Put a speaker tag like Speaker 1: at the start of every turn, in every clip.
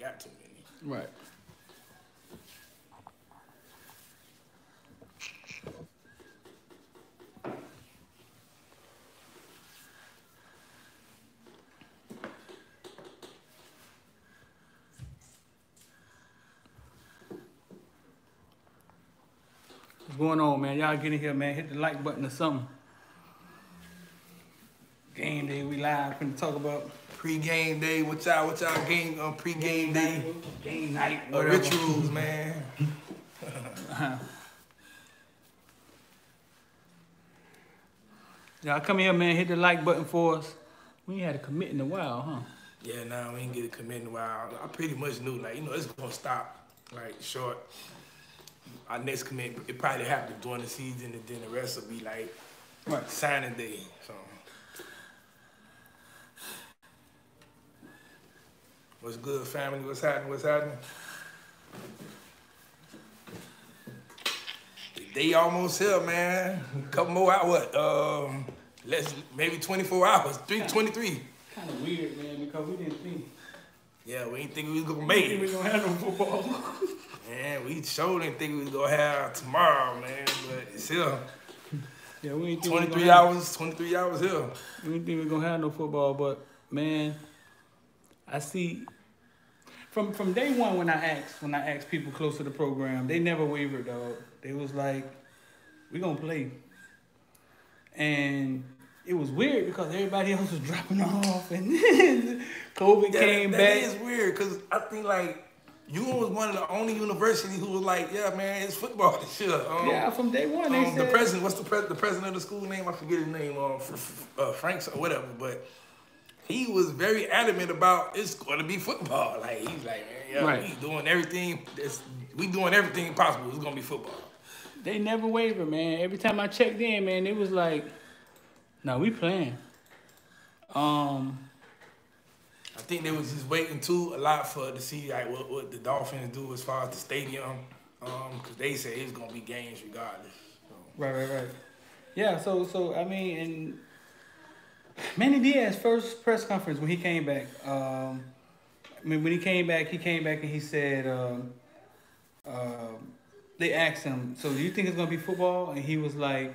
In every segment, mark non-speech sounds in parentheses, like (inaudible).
Speaker 1: got too many.
Speaker 2: Right. What's going on, man? Y'all get in here, man. Hit the like button or something. Game day, we live. Finna talk about
Speaker 1: Pre-game day, what y'all, what y'all game on pre-game day?
Speaker 2: game night,
Speaker 1: Uh,
Speaker 2: whatever.
Speaker 1: rituals, (laughs) man. (laughs)
Speaker 2: Y'all come here, man. Hit the like button for us. We ain't had a commit in a while, huh?
Speaker 1: Yeah, nah, we ain't get a commit in a while. I pretty much knew, like, you know, it's gonna stop, like, short. Our next commit, it probably happen during the season, and then the rest will be like
Speaker 2: Right.
Speaker 1: signing day. So, what's good, family? What's happening? What's happening? The day almost here, man. A couple more hours. What? Um, less, maybe 24 hours. Three, 23.
Speaker 2: Kind of weird, man, because we didn't think,
Speaker 1: Yeah, we didn't think we was gonna make it.
Speaker 2: we gonna have no football. (laughs)
Speaker 1: Man, we sure didn't think we was gonna have tomorrow, man. But it's here.
Speaker 2: yeah, we didn't we
Speaker 1: 23
Speaker 2: have-
Speaker 1: hours, 23 hours here.
Speaker 2: We didn't think we were gonna have no football, but man, I see from from day one when I asked when I asked people close to the program, they never wavered, dog. They was like, "We gonna play," and it was weird because everybody (laughs) else was dropping off, and then (laughs) COVID
Speaker 1: Yeah,
Speaker 2: came
Speaker 1: that
Speaker 2: back.
Speaker 1: is weird because I think like you was one of the only universities who was like, yeah, man, it's football this year. Um,
Speaker 2: yeah, from day one they
Speaker 1: um, the president, what's the pres- the president of the school name? I forget his name, um, uh, Franks or whatever. But he was very adamant about it's going to be football. Like he's like, man, yeah,
Speaker 2: Right.
Speaker 1: we doing everything. That's, we doing everything possible. It's going to be football.
Speaker 2: they never waver, man. Every time I checked in, man, it was like, "No, we playing." Um.
Speaker 1: I think they was just waiting too a lot for to see like what, what the Dolphins do as far as the stadium, um, because they said it's gonna be games regardless. So.
Speaker 2: Right, right, right. Yeah, so so I mean, and Manny Diaz first press conference when he came back. Um, I mean, when he came back, he came back and he said, um, um, they asked him, "So do you think it's gonna be football?" And he was like,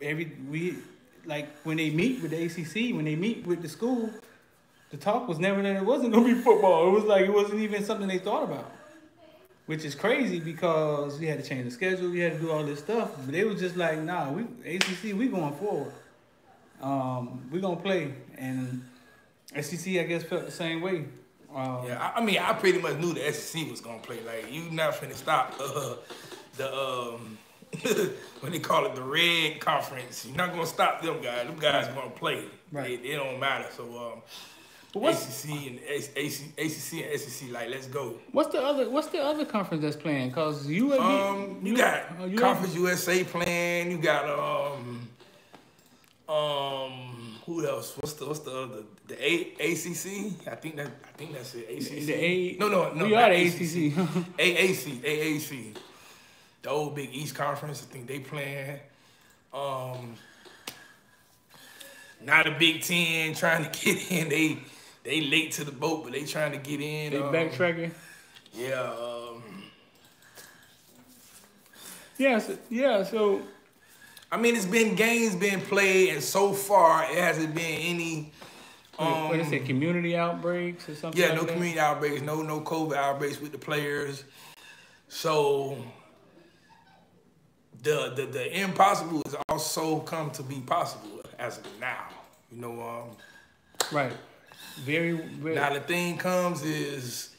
Speaker 2: "Every we like when they meet with the ACC, when they meet with the school, the talk was never that it wasn't gonna be football. It was like it wasn't even something they thought about." which is crazy because we had to change the schedule, we had to do all this stuff. But they was just like, nah, we ACC, we going forward. Um, we gonna play, and SEC, I guess, felt the same way. Um,
Speaker 1: Yeah, I, I mean, I pretty much knew the SEC was gonna play. Like, you not finna stop uh, the um, (laughs) when they call it the red conference. You're not gonna stop them guys. Them guys gonna play.
Speaker 2: Right.
Speaker 1: They, they don't matter. So um,
Speaker 2: But what's
Speaker 1: ACC and AC, ACC and SEC, like, let's go.
Speaker 2: what's the other what's the other conference that's playing? Cause UAB,
Speaker 1: Um, you got
Speaker 2: uh, UAB
Speaker 1: Conference USA playing. You got um, um, who else? What's the what's the other? The A, ACC. I think that I think that's it. ACC.
Speaker 2: The A-
Speaker 1: no, no, no.
Speaker 2: we are the ACC.
Speaker 1: AAC, AAC. The old Big East Conference. I think they playing. Um, not a Big Ten trying to (laughs) get in. They they late to the boat, but they trying to get in.
Speaker 2: They
Speaker 1: um,
Speaker 2: backtracking.
Speaker 1: Yeah. Um,
Speaker 2: Yeah, so, yeah. So
Speaker 1: I mean, it's been games been played, and so far it hasn't been any. Um,
Speaker 2: what is it? Community outbreaks or something?
Speaker 1: yeah,
Speaker 2: like
Speaker 1: no
Speaker 2: that?
Speaker 1: community outbreaks, no no COVID outbreaks with the players. So the the the impossible has also come to be possible as of now. You know, um,
Speaker 2: Right. Very. very
Speaker 1: now the thing comes is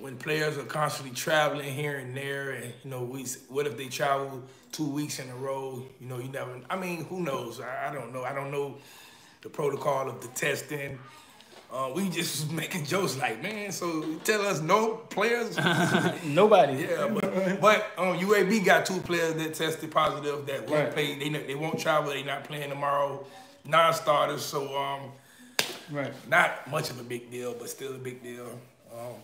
Speaker 1: when players are constantly traveling here and there, and you know, we what if they travel two weeks in a row? You know, you never. I mean, who knows? I, I don't know. I don't know the protocol of the testing. Uh, we just (laughs) making jokes like, man. So tell us no players. (laughs)
Speaker 2: nobody.
Speaker 1: yeah, but but um, UAB got two players that tested positive that won't
Speaker 2: Right.
Speaker 1: play. They they won't travel. They not playing tomorrow. Non-starters. So um,
Speaker 2: Right.
Speaker 1: not much of a big deal, but still a big deal. Um,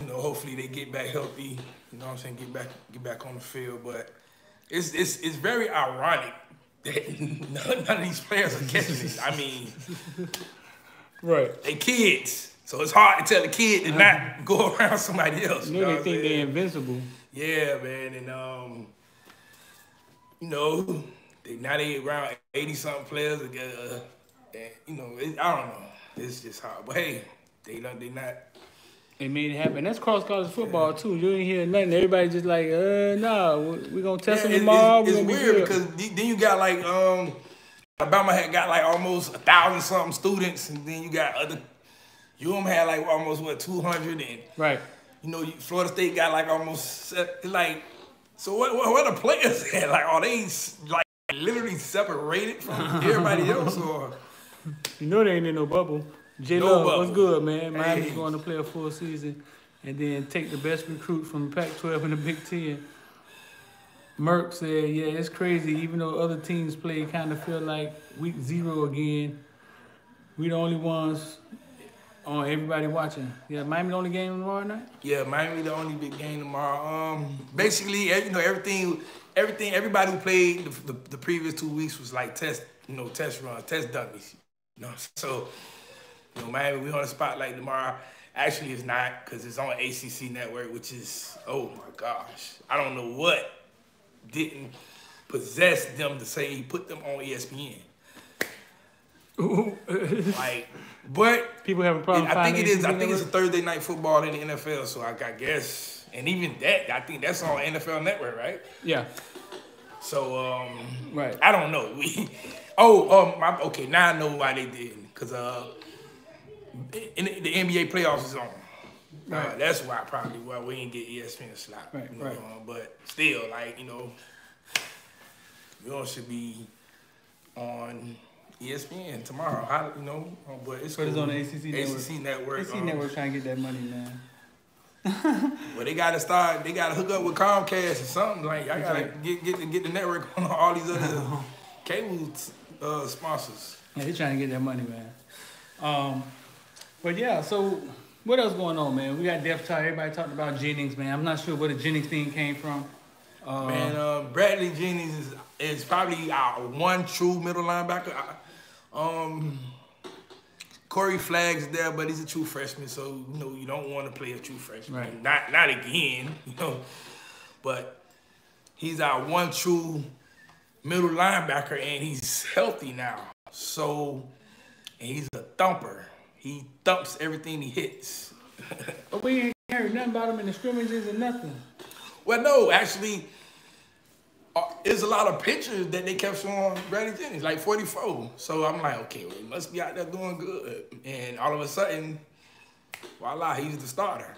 Speaker 1: you know, hopefully they get back healthy. You know what I'm saying? Get back, get back on the field. But it's it's it's very ironic that (laughs) none, none of these players are catching it. I mean,
Speaker 2: Right.
Speaker 1: they kids, So it's hard to tell a kid to not (laughs) go around somebody else.
Speaker 2: You know, they think they're invincible.
Speaker 1: Yeah, man, and um, you know, they now they around eighty something players together. And, you know, it, I don't know. It's just hard, but hey, they not they not.
Speaker 2: They made it happen. That's cross college football too. You ain't hear nothing. Everybody just like, uh, nah, we gonna test
Speaker 1: Yeah,
Speaker 2: them tomorrow.
Speaker 1: It's, it's
Speaker 2: be
Speaker 1: weird because then you got like um, Alabama had got like almost a thousand something students, and then you got other. UM had like almost what two hundred, and
Speaker 2: right.
Speaker 1: you know Florida State got like almost like. So what? What, what are players (laughs) at? Like are they like literally separated from (laughs) everybody else, or
Speaker 2: You know they ain't in no bubble. J Love,
Speaker 1: bubble.
Speaker 2: what's good, man? Miami's
Speaker 1: Hey.
Speaker 2: going to play a full season and then take the best recruit from the Pac-12 and the Big Ten. Merck said, "Yeah, it's crazy. Even though other teams play, kind of feel like week zero again. We the only ones on everybody watching. Yeah, Miami the only game tomorrow night.
Speaker 1: Yeah, Miami the only big game tomorrow. Um, basically, you know everything, everything, everybody who played the, the, the previous two weeks was like test, you know, test runs, test dummies. You know, (laughs) so you know Miami, we on the spotlight tomorrow. Actually, it's not because it's on ACC network, which is oh my gosh, I don't know what didn't possess them to say he put them on ESPN. (laughs) like, but
Speaker 2: People have a problem.
Speaker 1: I think it is. I think it's a? Thursday night football in the NFL. So I, I guess, and even that, I think that's on NFL Network, right?
Speaker 2: Yeah,
Speaker 1: So um,
Speaker 2: Right.
Speaker 1: I don't know. (laughs) We, oh, um, my, okay. Now I know why they didn't, cause uh, in the, NBA playoffs is on. Uh, that's why probably why we didn't get ESPN slot.
Speaker 2: Right,
Speaker 1: you know,
Speaker 2: right.
Speaker 1: um, but still, like you know, we all should be on ESPN tomorrow. I, you know, um, but it's
Speaker 2: But it's on the ACC network.
Speaker 1: ACC network.
Speaker 2: ACC
Speaker 1: um,
Speaker 2: network trying to get that money, man. (laughs)
Speaker 1: Well, they gotta start. They gotta hook up with Comcast or something. Like I gotta
Speaker 2: right.
Speaker 1: get get the, get the network (laughs) on all these other (laughs) cable uh, sponsors.
Speaker 2: Yeah, they trying to get that money, man. Um, but yeah, so what else going on, man? We got Depth Chart. Everybody talking about Jennings, man. I'm not sure where the Jennings thing came from. Uh,
Speaker 1: Man, uh, Bradley Jennings is, is probably our one true middle linebacker. Um, Corey Flagg's there, but he's a true freshman, so you know you don't want to play a true freshman.
Speaker 2: Right.
Speaker 1: Not not again, (laughs) you know. But he's our one true middle linebacker, and he's healthy now. So, and he's a thumper. He thumps everything he hits. (laughs)
Speaker 2: but we ain't heard nothing about him in the scrimmages and nothing.
Speaker 1: Well, no, actually, uh, there's a lot of pictures that they kept showing Brandon Jennings, like 44. So I'm like, okay, well, he must be out there doing good. And all of a sudden, voila, he's the starter.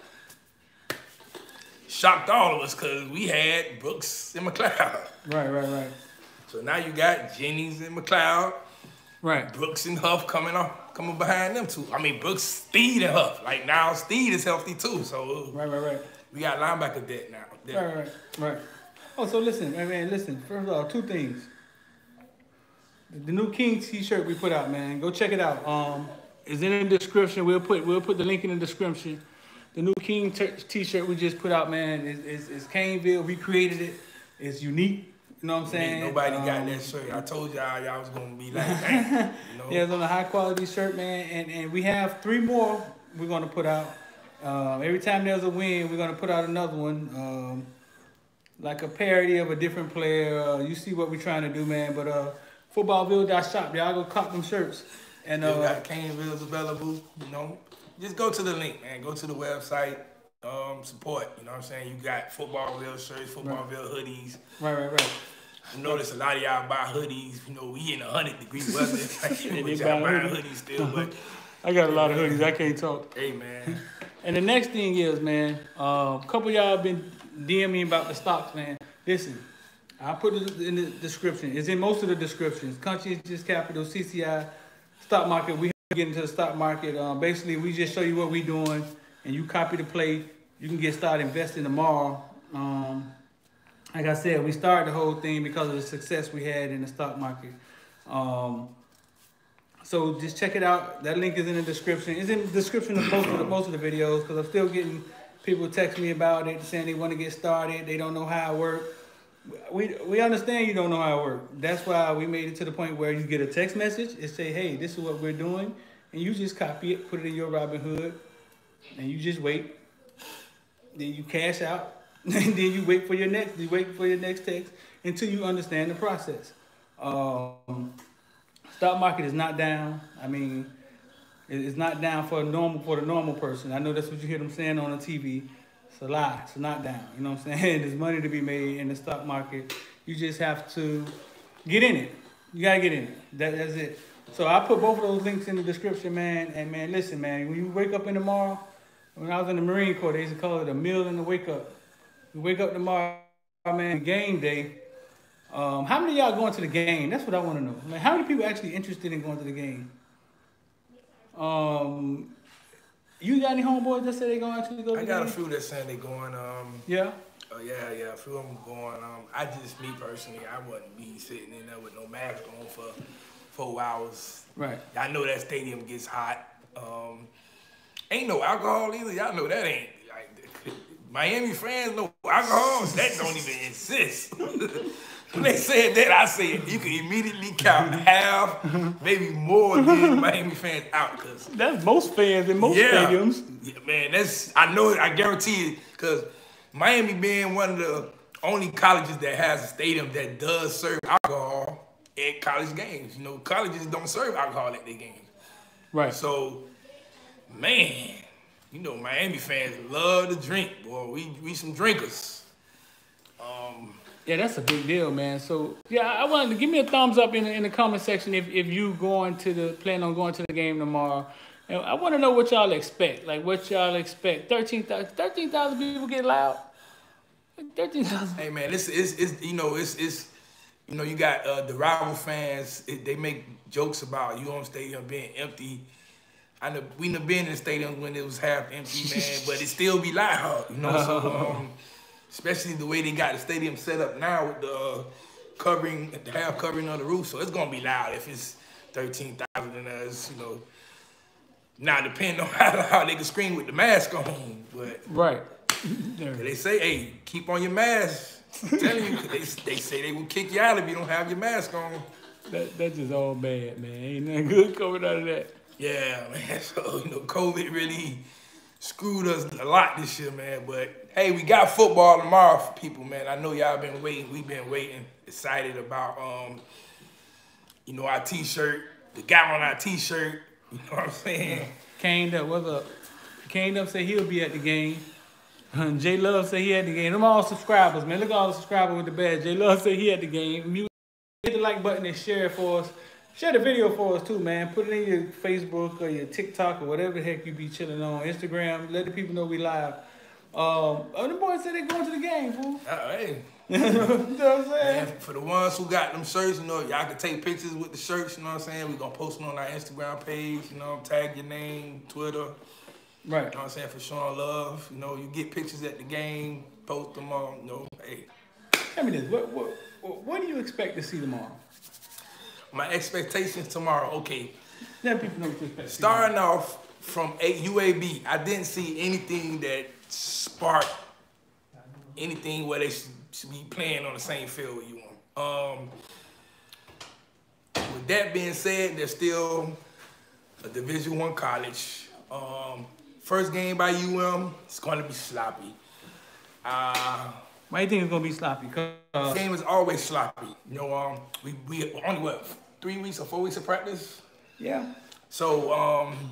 Speaker 1: Shocked all of us because we had Brooks and McCloud.
Speaker 2: Right, right, right.
Speaker 1: So now you got Jennings and McCloud,
Speaker 2: Right.
Speaker 1: Brooks and Huff coming off, coming behind them two. I mean, Brooks, Steed, and Huff. Like now, Steed is healthy too. So
Speaker 2: Right, right, right.
Speaker 1: we got linebacker debt now. Depth.
Speaker 2: Right, right, right. Oh, so listen, man, man, listen. First of all, two things. The new King T-shirt we put out, man. Go check it out. Um, it's in the description. We'll put we'll put the link in the description. The new King t- T-shirt we just put out, man, is is, is Caneville. We created it. It's unique. You know what I'm saying?
Speaker 1: Ain't nobody got
Speaker 2: Um,
Speaker 1: that shirt. I told y'all y'all was gonna be (laughs) like, dang, you know.
Speaker 2: Yeah, it's on a high quality shirt, man, and and we have three more we're gonna put out. Um, every time there's a win, we're gonna put out another one, um, like a parody of a different player. Uh, you see what we're trying to do, man. But uh, footballville.shop, y'all go cop them shirts. And uh,
Speaker 1: got Canevilles available, you know. Just go to the link, man. Go to the website. Um, support. You know what I'm saying? You got Footballville shirts, Footballville hoodies.
Speaker 2: right, right, right.
Speaker 1: I notice a lot of y'all buy hoodies. You know, we in a hundred degree weather. (laughs) but y'all
Speaker 2: buy
Speaker 1: buying
Speaker 2: hoodies.
Speaker 1: hoodies still, but (laughs)
Speaker 2: I got a lot of hoodies. I can't talk.
Speaker 1: hey, man.
Speaker 2: And the next thing is, man, uh, a couple of y'all been DMing me about the stocks, man. Listen, I put it in the description. It's in most of the descriptions. Conscientious Capital, CCI, stock market. We get into the stock market. Um, basically, we just show you what we doing, and you copy the play. You can get started investing tomorrow. Um, like I said, we started the whole thing because of the success we had in the stock market. Um, so just check it out. That link is in the description. It's in the description of most of the most of the videos because I'm still getting people text me about it, saying they want to get started. They don't know how it works. We we understand you don't know how it works. That's why we made it to the point where you get a text message and say, "Hey, this is what we're doing," and you just copy it, put it in your Robinhood, and you just wait. Then you cash out, (laughs) and then you wait for your next. You wait for your next text until you understand the process. Um, stock market is not down. I mean, it's not down for a normal for the normal person. I know that's what you hear them saying on the TV. It's a lie. It's not down. You know what I'm saying? (laughs) There's money to be made in the stock market. You just have to get in it. You gotta get in it. That, that's it. So I put both of those links in the description, man. And man, listen, man, when you wake up in tomorrow, when I was in the Marine Corps, they used to call it a meal in the wake up. You wake up tomorrow, man, game day. Um, how many of y'all going to the game? That's what I want to know. Like, how many people actually interested in going to the game? Um, you got any homeboys that say they gonna actually go? To
Speaker 1: I got
Speaker 2: game?
Speaker 1: a few that saying they going. Um,
Speaker 2: Yeah.
Speaker 1: oh yeah, yeah, a few of them going. Um, I just me personally, I wouldn't be sitting in there with no mask on for four hours.
Speaker 2: Right.
Speaker 1: I know that stadium gets hot. Um, ain't no alcohol either. Y'all know that ain't. Like, Miami fans know alcohol. That don't even exist. (laughs) when they said that, I said you can immediately count half, maybe more than Miami fans out because
Speaker 2: That's most fans in most
Speaker 1: yeah.
Speaker 2: stadiums.
Speaker 1: Yeah, man, that's I know it. I guarantee it because Miami being one of the only colleges that has a stadium that does serve alcohol at college games. You know, colleges don't serve alcohol at their games.
Speaker 2: Right.
Speaker 1: So, man, you know, Miami fans love to drink, boy. We we some drinkers. Um,
Speaker 2: Yeah, that's a big deal, man. So yeah, I wanted to give me a thumbs up in the, in the comment section if, if you going to the plan on going to the game tomorrow. And I want to know what y'all expect. Like what y'all expect. 13,000 13,000 people get loud. Thirteen thousand.
Speaker 1: hey man, it's it's, it's you know it's it's you know you got uh, the rival fans. It, they make jokes about you on stadium being empty. I know we done been in the stadium when it was half empty, (laughs) man, but it still be loud, you know. So (laughs) um, especially the way they got the stadium set up now with the uh, covering, the half covering on the roof, so it's gonna be loud if it's thirteen thousand and us, you know. Now depending on (laughs) how, how they can scream with the mask on, but
Speaker 2: Right.
Speaker 1: they say, hey, keep on your mask. I'm telling you, they, they say they will kick you out if you don't have your mask on.
Speaker 2: that that's just all bad, man. Ain't nothing good coming out of that.
Speaker 1: Yeah, (laughs) man. So, you know, COVID really screwed us a lot this year, man. But hey, we got football tomorrow for people, man. I know y'all been waiting. We've been waiting, excited about um, you know, our t-shirt, the guy on our t-shirt, (laughs) you know what I'm saying?
Speaker 2: Caned up, what's up? Caned up said he'll be at the game. (laughs) J Love said he at the game. Them all subscribers, man. Look at all the subscribers with the badge. J Love said he at the game. Hit the like button and share it for us. Share the video for us too, man. Put it in your Facebook or your TikTok or whatever the heck you be chilling on. Instagram. Let the people know we live. Um, oh, the boys said they going to the game, fool.
Speaker 1: Uh, hey, (laughs)
Speaker 2: you know what I'm saying?
Speaker 1: man, for the ones who got them shirts, you know, y'all can take pictures with the shirts, you know what I'm saying? we gonna post them on our Instagram page, you know, tag your name, Twitter.
Speaker 2: Right.
Speaker 1: You know what I'm saying? For showing love. You know, you get pictures at the game, post them on, you know, hey.
Speaker 2: Tell me this. What, what, what, what do you expect to see tomorrow?
Speaker 1: My expectations tomorrow, okay.
Speaker 2: Let people know what you expect. to see
Speaker 1: Starting off from a UAB, I didn't see anything that sparked anything where they should, should be playing on the same field with you on. Um, with that being said, there's still a Division One college. Um, first game by UM, it's going to be sloppy. Uh,
Speaker 2: Why do you think it's gonna be sloppy. 'Cause-
Speaker 1: game is always sloppy. You know, um, we we only what three weeks or four weeks of practice.
Speaker 2: yeah.
Speaker 1: So um,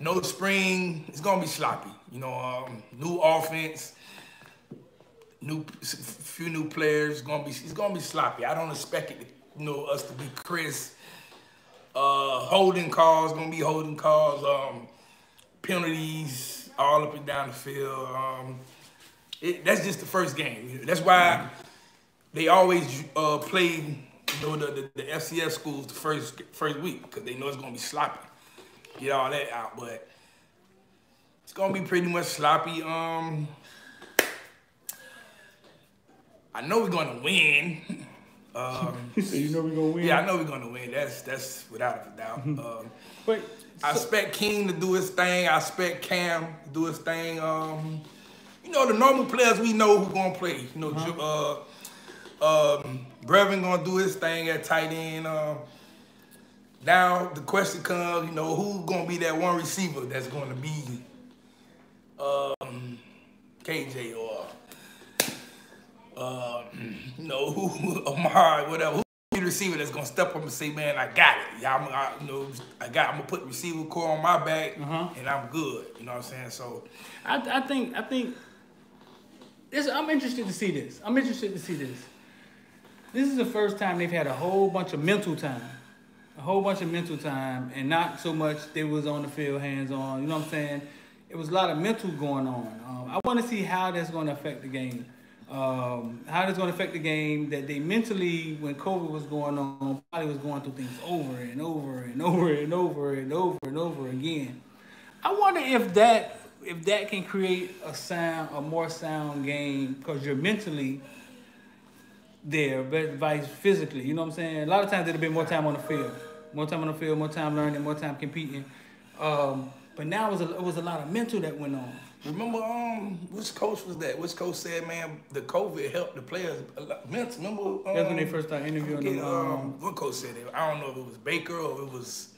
Speaker 1: no spring. It's gonna be sloppy. You know, um, new offense, new few new players. Gonna be it's gonna be sloppy. I don't expect it. To, you know, us to be crisp. Uh, holding calls gonna be holding calls. Um, penalties all up and down the field. Um, it, that's just the first game. That's why they always uh, play you know, the, the, the FCS schools the first first week because they know it's gonna be sloppy. Get all that out, but it's gonna be pretty much sloppy. Um, I know we're gonna win. (laughs) Um,
Speaker 2: So (laughs) you know we're gonna win.
Speaker 1: yeah, I know we're gonna win. That's that's without a doubt. Um,
Speaker 2: But
Speaker 1: I expect King to do his thing. I expect Cam to do his thing. Um, you know, the normal players we know who gonna play. You know, uh, um, Brevin gonna do his thing at tight end. Uh, now the question comes, you know, who's gonna be that one receiver that's gonna be um, KJ or uh, you know, who (laughs) Amar, whatever. Who the receiver that's gonna step up and say, "Man, I got it. Yeah, I'm, I, you know, I got. I'm gonna put receiver core on my back,
Speaker 2: Uh-huh.
Speaker 1: and I'm good." You know what I'm saying? So,
Speaker 2: I, I think I think this. I'm interested to see this. I'm interested to see this. This is the first time they've had a whole bunch of mental time, a whole bunch of mental time, and not so much they was on the field hands on. You know what I'm saying? It was a lot of mental going on. Um, I want to see how that's going to affect the game. Um, how that's going to affect the game. That they mentally, when COVID was going on, probably was going through things over and over and over and over and over and over again. I wonder if that if that can create a sound a more sound game because you're mentally there, but vice physically. You know what I'm saying? A lot of times there'd been more time on the field, more time on the field, more time learning, more time competing. Um, but now it was a, it was a lot of mental that went on.
Speaker 1: remember, um, which coach was that? Which coach said, "Man, the COVID helped the players a lot." Mental. Remember? Um,
Speaker 2: That's when they first started interviewing them.
Speaker 1: um,
Speaker 2: Um,
Speaker 1: what coach said it? I don't know if it was Baker or it was.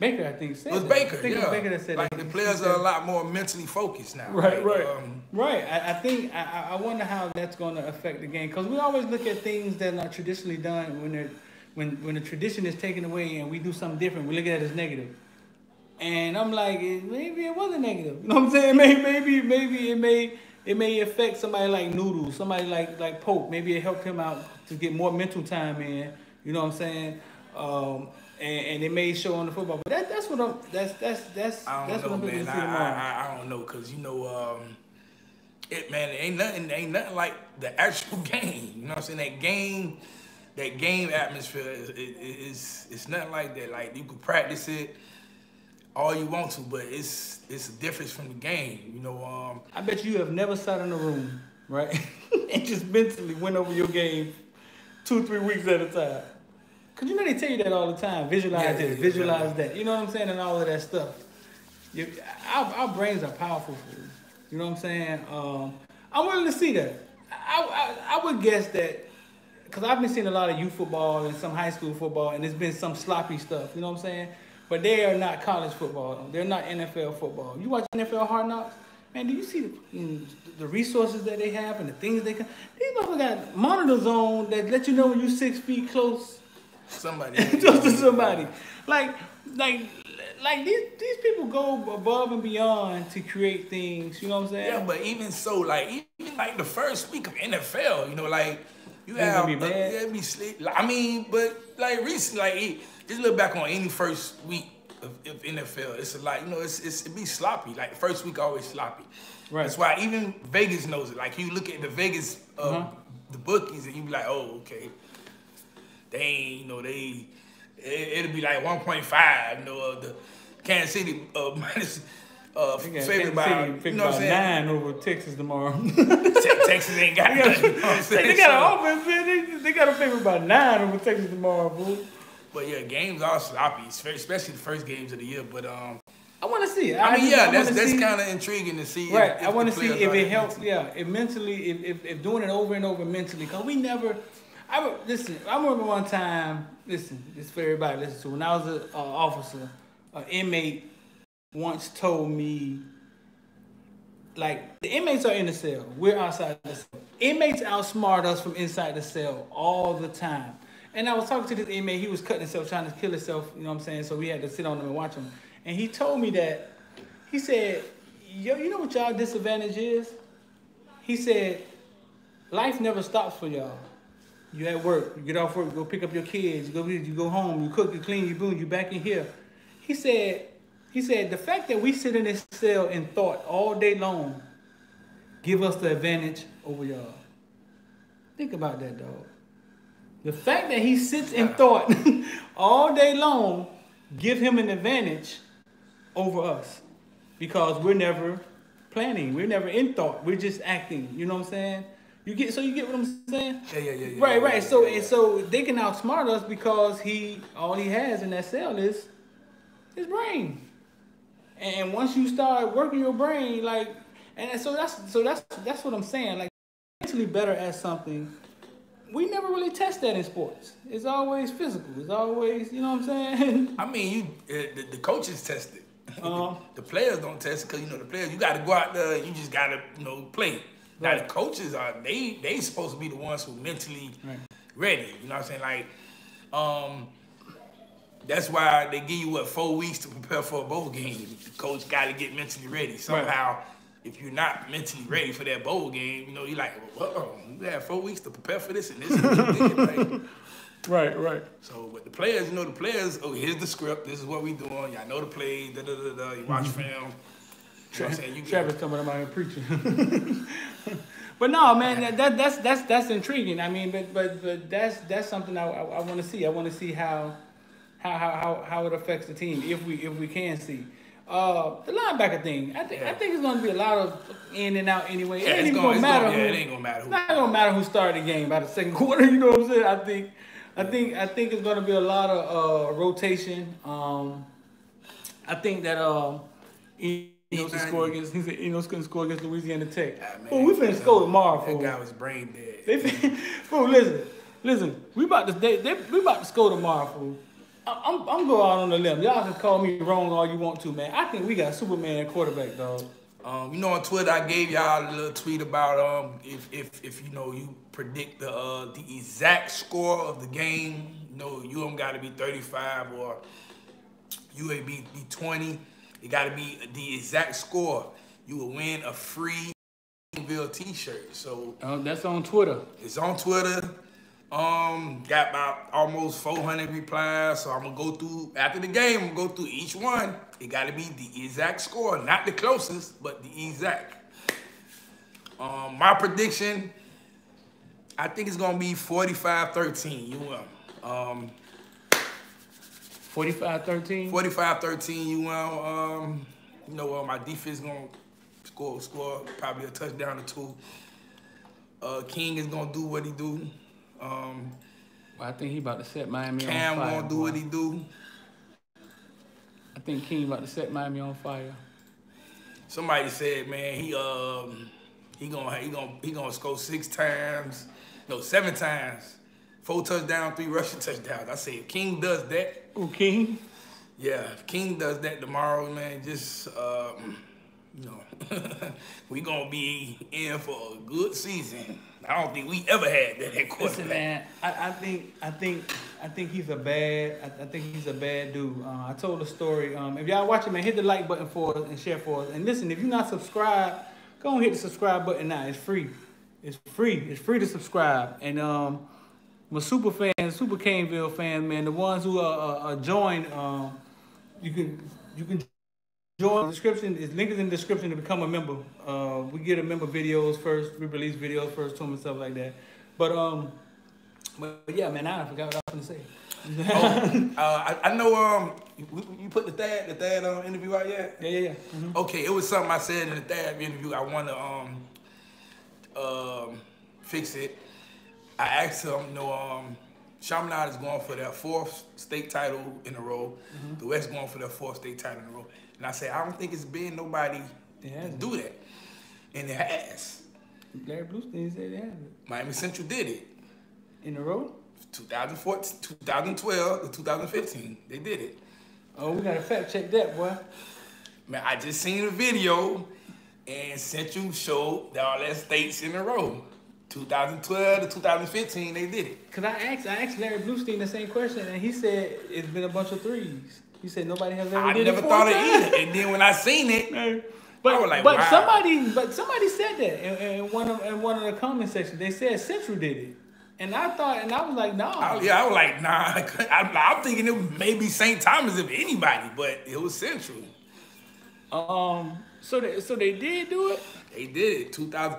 Speaker 2: Baker, I think said
Speaker 1: It was
Speaker 2: that.
Speaker 1: Baker.
Speaker 2: I think
Speaker 1: yeah.
Speaker 2: it was Baker that said
Speaker 1: like
Speaker 2: that.
Speaker 1: the players are a lot more mentally focused now.
Speaker 2: Right,
Speaker 1: Like,
Speaker 2: right,
Speaker 1: Um,
Speaker 2: right. I, I think I, I- wonder how that's going to affect the game because we always look at things that are traditionally done when they're when when the tradition is taken away and we do something different. We look at it as negative, and I'm like, maybe it wasn't negative. You know what I'm saying? (laughs) Maybe maybe maybe it may it may affect somebody like Noodles, somebody like like Pope. Maybe it helped him out to get more mental time in. You know what I'm saying? Um, and, and it may show on the football, but that, that's what I'm. That's that's that's
Speaker 1: I don't
Speaker 2: that's
Speaker 1: know,
Speaker 2: what I'm
Speaker 1: man.
Speaker 2: to
Speaker 1: I,
Speaker 2: see.
Speaker 1: I, I, I don't know, cause you know, um, it man, it ain't nothing, ain't nothing like the actual (laughs) game. You know what I'm saying? That game, that game atmosphere is, it, it's it's nothing like that. Like you can practice it all you want to, but it's it's a difference from the game. You know, um,
Speaker 2: I bet you have never sat in a room, right, (laughs) and just mentally went over your game two, three weeks at a time. Cause you know they tell you that all the time. Visualize
Speaker 1: Yeah,
Speaker 2: this, visualize that. You know what I'm saying, and all of that stuff. You, our, our brains are powerful you. Know what I'm saying? Um, I'm willing to see that. I, I, I would guess that because I've been seeing a lot of youth football and some high school football, and there's been some sloppy stuff. You know what I'm saying? But they are not college football. They're not NFL football. You watch NFL Hard Knocks, man. Do you see the, the resources that they have and the things they can? These motherfuckers got monitors on that let you know when you're six feet close
Speaker 1: somebody (laughs)
Speaker 2: close to somebody. Like, like, like these these people go above and beyond to create things. You know what I'm saying?
Speaker 1: Yeah, but even so, like even like the first week of NFL, you know, like you
Speaker 2: Ain't
Speaker 1: have
Speaker 2: be bad.
Speaker 1: it be slick. I mean, but like recently, like it- just look back on any first week of, of NFL, it's a lot. You know, it's, it's it be sloppy. Like the first week always sloppy.
Speaker 2: Right.
Speaker 1: That's why even Vegas knows it. Like you look at the Vegas uh,
Speaker 2: Uh-huh.
Speaker 1: the bookies and you be like, oh, okay, they ain't, you know, they it, it'll be like 1.5. You know, uh, the Kansas City uh, (laughs) minus. Uh,
Speaker 2: got
Speaker 1: by, you know what I'm saying?
Speaker 2: nine over Texas tomorrow. (laughs) (laughs)
Speaker 1: Texas ain't got
Speaker 2: They got,
Speaker 1: nothing. You know what I'm saying?
Speaker 2: they got an offense, man. They, they got a favor by nine over Texas tomorrow, boo.
Speaker 1: But yeah, games are sloppy, especially the first games of the year. But um,
Speaker 2: I want to see it.
Speaker 1: I mean,
Speaker 2: just-
Speaker 1: yeah,
Speaker 2: I
Speaker 1: that's that's kind of intriguing to see. if-
Speaker 2: right.
Speaker 1: if
Speaker 2: I want to see if it helps.
Speaker 1: mentally-
Speaker 2: Yeah, if mentally, if, if, if doing it over and over mentally, cause we never. I listen. I remember one time. Listen, this for everybody. Listen to when I was an uh, officer, an inmate once told me. Like the inmates are in the cell, we're outside the cell. Inmates outsmart us from inside the cell all the time. And I was talking to this inmate, he was cutting himself, trying to kill himself, you know what I'm saying? So we had to sit on him and watch him. And he told me that, he said, Yo, you know what y'all disadvantage is? He said, life never stops for y'all. You at work, you get off work, you go pick up your kids, you go you go home, you cook, you clean, you boom, you back in here. He said, he said, the fact that we sit in this cell in thought all day long give us the advantage over y'all. Think about that, dog. The fact that he sits in thought (laughs) all day long give him an advantage over us because we're never planning. We're never in thought. We're just acting. You know what I'm saying? You get so you get what I'm saying?
Speaker 1: Yeah, yeah, yeah, yeah.
Speaker 2: Right, right. So and so they can outsmart us because he all he has in that cell is his brain. And once you start working your brain, like, and so that's so that's that's what I'm saying. Like, mentally better at something, we never really test that in sports. It's always physical. It's always, you know what I'm saying? (laughs)
Speaker 1: I mean, you uh, the, the coaches test it.
Speaker 2: Uh-huh. (laughs)
Speaker 1: the players don't test it because you know the players. You got to go out there. and You just got to you know play. Now
Speaker 2: Right.
Speaker 1: the coaches are they they supposed to be the ones who mentally
Speaker 2: Right.
Speaker 1: ready. You know what I'm saying? Like, um, that's why they give you what four weeks to prepare for a bowl game. The coach got to get mentally ready somehow. If you're not mentally ready for that bowl game, you know you're like, well, you have four weeks to prepare for this and this. And what you did. Like, (laughs)
Speaker 2: Right, right.
Speaker 1: so, but the players, you know, the players, oh, here's the script. This is what we doing. Y'all know the plays. Da da da da. You watch film. You know saying? You
Speaker 2: Travis coming up out here preaching. (laughs) but no, man, that, that that's that's that's intriguing. I mean, but but but that's that's something I I, I want to see. I want to see how how how how it affects the team if we if we can see. Uh, the linebacker thing, I think I think it's going to be a lot of in and out anyway.
Speaker 1: yeah,
Speaker 2: it ain't
Speaker 1: it's gonna,
Speaker 2: gonna
Speaker 1: it's
Speaker 2: matter.
Speaker 1: gonna, yeah,
Speaker 2: who,
Speaker 1: it ain't gonna matter.
Speaker 2: it's
Speaker 1: Who.
Speaker 2: not gonna matter who started the game by the second (laughs) quarter. You know what I'm saying? I think, I think, I think it's gonna be a lot of uh, rotation. Um, I think that um, Enos can score against. He said Enos couldn't score against Louisiana Tech.
Speaker 1: Ah, man,
Speaker 2: we finna score tomorrow,
Speaker 1: That
Speaker 2: fool.
Speaker 1: guy was brain dead.
Speaker 2: They fin- (laughs) fool, listen, listen. We about to they, they we about to score tomorrow, fool. I- I'm I'm going out on the limb. Y'all can call me wrong all you want to, man. I think we got Superman at quarterback, dog.
Speaker 1: Um, you know, on Twitter, I gave y'all a little tweet about um, if if if you know you predict the uh, the exact score of the game. You know, you don't got to be 35 or UAB be 20. It got to be the exact score. You will win a free Bill T-shirt. So
Speaker 2: Uh, that's on Twitter.
Speaker 1: it's on Twitter. Um, got about almost 400 replies. So I'm gonna go through after the game. I'm gonna go through each one. It got to be the exact score, not the closest, but the exact. Um, my prediction, I think it's gonna be 45-13. You will. Um,
Speaker 2: 45-13.
Speaker 1: 45-13. You will. Um, you know, uh, my defense gonna score score probably a touchdown or two. Uh, King is gonna do what he do. Um,
Speaker 2: I think he about to set Miami
Speaker 1: Cam
Speaker 2: on fire.
Speaker 1: Cam gonna do
Speaker 2: boy.
Speaker 1: what he do.
Speaker 2: I think King about to set Miami on fire.
Speaker 1: Somebody said, man, he um he gonna he gonna he gonna score six times, no seven times, four touchdowns, three rushing (laughs) touchdowns. I said, if King does that,
Speaker 2: Ooh, King.
Speaker 1: yeah, if King does that tomorrow, man, just um, you know, (laughs) we gonna be in for a good season. I don't think we ever had that at
Speaker 2: Listen, man, I, I think I think I think he's a bad I, I think he's a bad dude. Uh, I told a story. Um, if y'all watching, man, hit the like button for us and share for us. And listen, if you're not subscribed, go and hit the subscribe button now. It's free. It's free. It's free to subscribe. And um, my super fans, super Caneville fans, man, the ones who are, are, are joined, um, you can you can join the description is link is in the description to become a member. Uh, we get a member videos first. We release videos first to them and stuff like that. But um, but, but yeah, man, I forgot what I was gonna say.
Speaker 1: Oh, uh, I, I know um you, you put the thad the thad um, interview out yet?
Speaker 2: Yeah, yeah, yeah. Mhm.
Speaker 1: Okay, it was something I said in the third interview. I want to um um fix it. I asked him, you know, um, Chaminade is going for their fourth state title in a row. The West going for their fourth state title in a row. And I said, I don't think it's been nobody
Speaker 2: It
Speaker 1: to do that, and it has.
Speaker 2: Larry Blustein said it
Speaker 1: Miami Central did it.
Speaker 2: in a row.
Speaker 1: 2014, 2012 to 2015, they did it.
Speaker 2: Oh, we gotta fact check that, boy.
Speaker 1: Man, I just seen a video and Central showed that all that states in a row. 2012 to 2015, they did it.
Speaker 2: Cause I asked, I asked Larry Blustein the same question, and he said it's been a bunch of threes. He said nobody has ever
Speaker 1: I
Speaker 2: did
Speaker 1: never thought it either. And then when I seen it.
Speaker 2: But,
Speaker 1: I was like,
Speaker 2: but
Speaker 1: wow.
Speaker 2: somebody, but somebody said that in, in one of in one of the comment sections. They said Central did it, and I thought, and I was like, no.
Speaker 1: I, yeah, I was like, nah. (laughs) I'm, I'm thinking it was maybe St. Thomas if anybody, but it was Central.
Speaker 2: Um. So they so they did do it.
Speaker 1: They did it. 2000.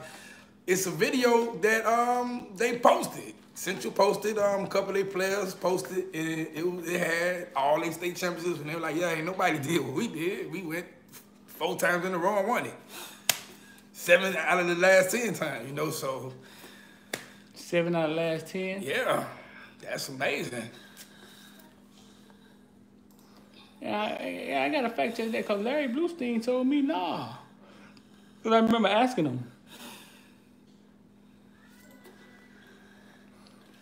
Speaker 1: It's a video that um they posted. Central posted. Um, a couple of their players posted, and it, was- it had all their state championships, and they were like, "Yeah, ain't nobody (laughs) did what we did. We went four times in a row and won it. Seven out of the last ten times, you know. So
Speaker 2: Seven out of the last ten.
Speaker 1: yeah, that's amazing.
Speaker 2: Yeah, I, I gotta fact check that because Larry Blustein told me nah. Cause I remember asking him.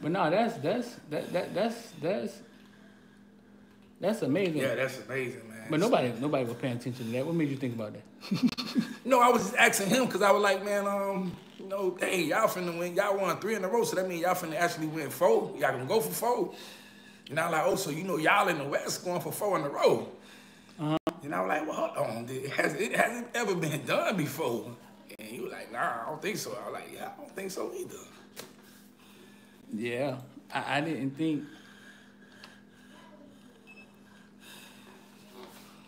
Speaker 2: But no, that's that's that, that that's that's that's amazing.
Speaker 1: Yeah, that's amazing, man.
Speaker 2: But nobody nobody was paying attention to that. What made you think about that? (laughs)
Speaker 1: no, I was just asking him because I was like, man, um, you know, hey, y'all finna win. Y'all won three in a row, so that means y'all finna actually win four. Y'all gonna go for four. And I'm like, oh, so you know, y'all in the West going for four in a row. Uh-huh. And I was like, well, hold on, it hasn't, it hasn't ever been done before. And he was like, nah, I don't think so. I was like, yeah, I don't think so either.
Speaker 2: Yeah, I, I didn't think.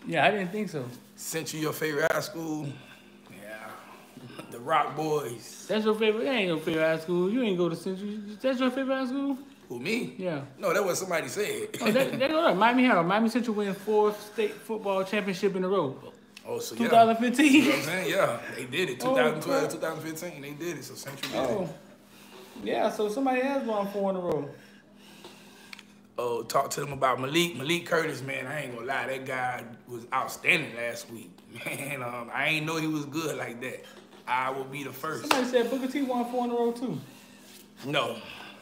Speaker 2: Yeah, I didn't think so.
Speaker 1: Sent you your favorite high school? Yeah, (laughs) the Rock Boys.
Speaker 2: That's your favorite? That ain't your favorite high school. You ain't go to Central. That's your favorite high school?
Speaker 1: Who me?
Speaker 2: Yeah.
Speaker 1: No, that was somebody said.
Speaker 2: oh, that, that, no, Miami Herald. Miami Central win fourth state football championship in a row.
Speaker 1: Oh, so
Speaker 2: 2015.
Speaker 1: Yeah. You know what I'm saying? Yeah, they did it. 2012, oh, 2015, they did it. So Central did oh. it.
Speaker 2: Yeah, so somebody has won four in a row.
Speaker 1: Oh, talk to them about Malik. Malik Curtis, man, I ain't gonna lie, that guy was outstanding last week. (laughs) Man, um, I ain't know he was good like that. I will be the first.
Speaker 2: Somebody said Booker T won four in a row too.
Speaker 1: No,